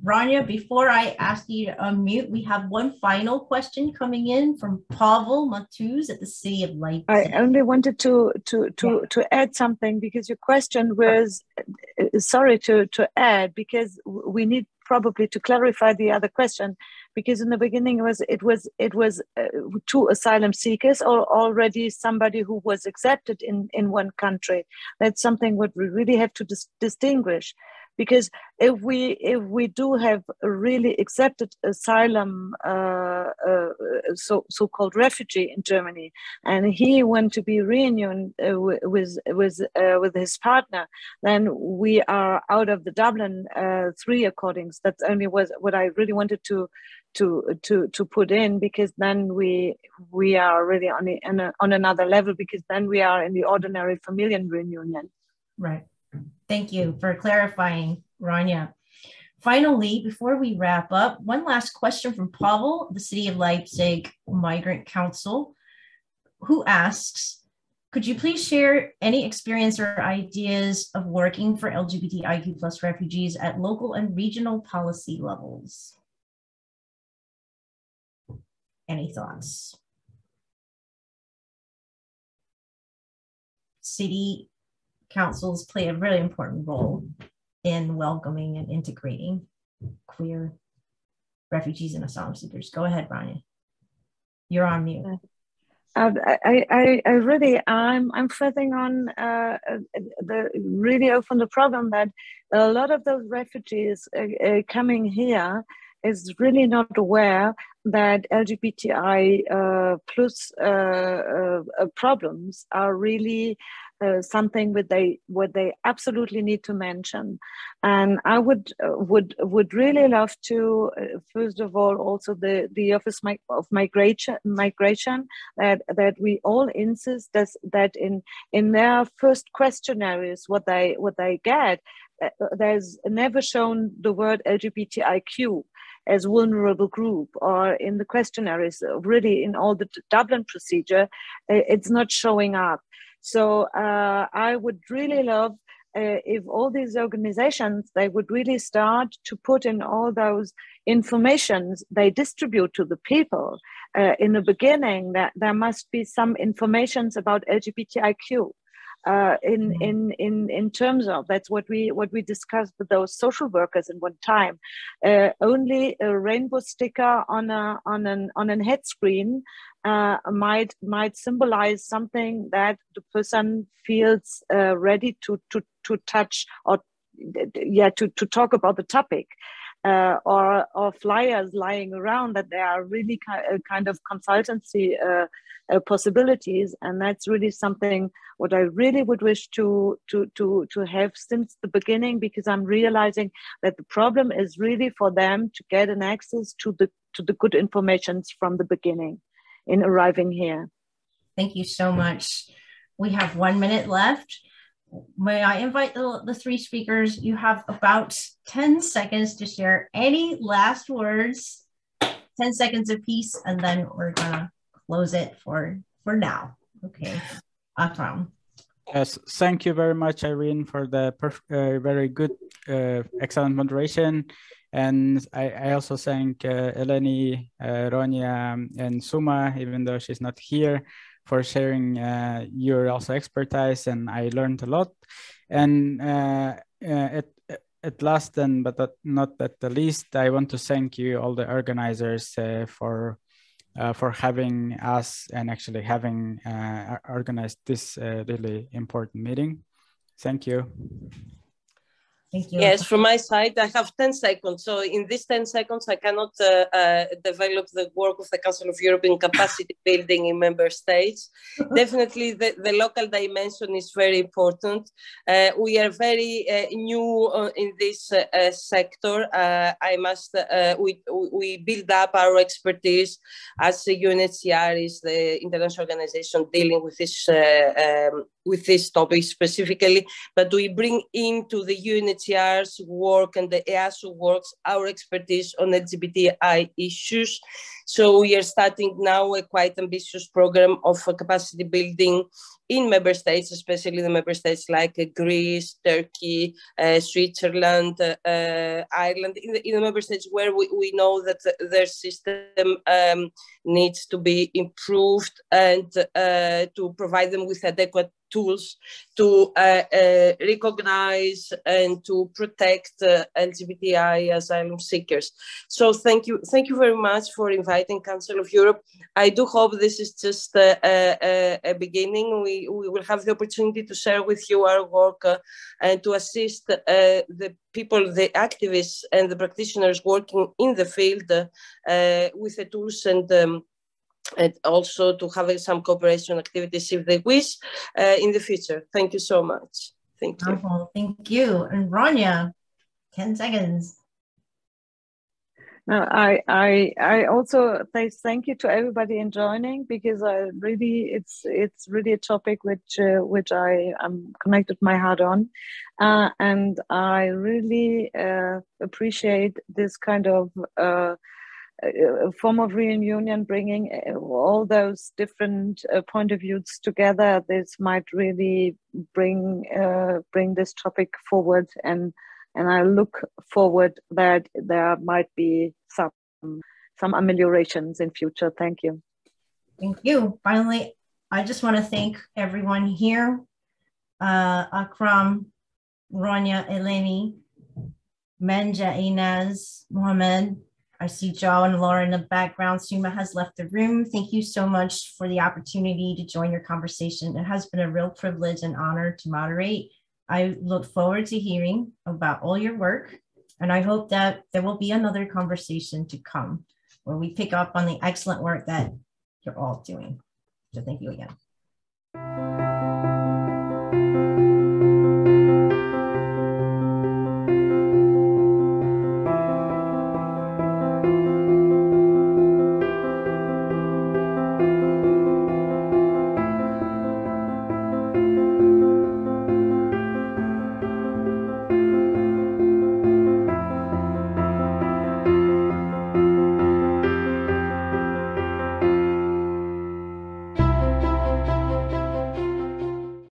Ronja, before I ask you to unmute, we have one final question coming in from Pavel Matuz at the City of Leipzig. I only wanted to to to yeah. to add something because your question was uh, sorry to to add because we need probably to clarify the other question because in the beginning it was it was it was uh, two asylum seekers or already somebody who was accepted in in one country that's something what we really have to dis- distinguish because if we if we do have really accepted asylum uh, uh, so so-called refugee in Germany and he went to be reunion uh, with with uh, with his partner then we are out of the Dublin uh, three accordings. That's only was what I really wanted to to to to put in because then we we are really on the, on, a, on another level because then we are in the ordinary familial reunion. Right Thank you for clarifying, Ronja. Finally, before we wrap up, one last question from Pavel, the City of Leipzig Migrant Council, who asks, could you please share any experience or ideas of working for LGBTIQ plus refugees at local and regional policy levels? Any thoughts? City councils play a really important role in welcoming and integrating queer refugees and asylum seekers. Go ahead, Ronja. You're on mute. Uh, I, I, I really, I'm, I'm focusing on uh, the really often the problem that a lot of those refugees uh, uh coming here is really not aware that LGBTI uh, plus uh, problems are really uh, something that they what they absolutely need to mention. And i would uh, would would really love to uh, first of all also the the office of migration migration that that we all insist that that in in their first questionnaires what they what they get uh, there's never shown the word lgbtiq as vulnerable group or in the questionnaires really in all the dublin procedure it's not showing up so uh, I would really love uh, if all these organizations they would really start to put in all those informations they distribute to the people. Uh, in the beginning that there must be some informations about lgbtiq uh, in mm-hmm. in in in terms of that's what we what we discussed with those social workers in one time. Uh, only a rainbow sticker on a on an on an head screen uh, might might symbolize something that the person feels uh, ready to to to touch or yeah to to talk about the topic uh, or or flyers lying around that there are really ki- kind of consultancy uh, uh, possibilities, and that's really something what I really would wish to to to to have since the beginning, because I'm realizing that the problem is really for them to get an access to the to the good informations from the beginning in arriving here. Thank you so much. We have one minute left. May I invite the, the three speakers? You have about 10 seconds to share any last words, 10 seconds apiece, and then we're gonna close it for, for now. Okay, Akram. Yes, thank you very much, Eirene, for the uh, very good, uh, excellent moderation. And I, I also thank uh, Eleni, uh, Ronja, and Suma, even though she's not here, for sharing uh, your also expertise. And I learned a lot. And uh, uh, at, at last, and but not at the least, I want to thank you, all the organizers, uh, for for having us and actually having organized this really important meeting. Thank you. Thank you. Yes, from my side, I have 10 seconds. So in these 10 seconds, I cannot uh, uh, develop the work of the Council of Europe in capacity building in member states. Definitely the, the local dimension is very important. Uh, we are very uh, new uh, in this uh, sector. I must, we, we build up our expertise as the UNHCR is the international organization dealing with this um, with this topic specifically, but we bring into the UNHCR's work and the EASO works our expertise on LGBTI issues. So we are starting now a quite ambitious program of capacity building in member states, especially the member states like Greece, Turkey, uh, Switzerland, uh, uh, Ireland, in the, in the, member states where we, we know that their system um, needs to be improved and uh, to provide them with adequate tools to uh, uh, recognize and to protect uh, LGBTI asylum seekers. So thank you, thank you very much for inviting Council of Europe. I do hope this is just a, a, beginning. We, we will have the opportunity to share with you our work and to assist the people, the activists and the practitioners working in the field uh, with the tools and um, and also to have some cooperation activities if they wish uh, in the future. Thank you so much. Thank you. Wonderful. Thank you. And Ronja, 10 seconds. No, I, I, I also say thank you to everybody in joining because I really, it's, it's really a topic which, uh, which I am connected my heart on, uh, and I really uh, appreciate this kind of uh, a form of reunion, bringing uh, all those different uh, point of views together. This might really bring uh, bring this topic forward, and and I look forward that there might be some some ameliorations in future. Thank you. Thank you. Finally, I just want to thank everyone here, uh, Akram, Ronja, Eleni, Mengia, Inez, Mohammed, I see Joe and Laura in the background. Suma has left the room. Thank you so much for the opportunity to join your conversation. It has been a real privilege and honor to moderate. I look forward to hearing about all your work, and I hope that there will be another conversation to come where we pick up on the excellent work that you're all doing. So thank you again.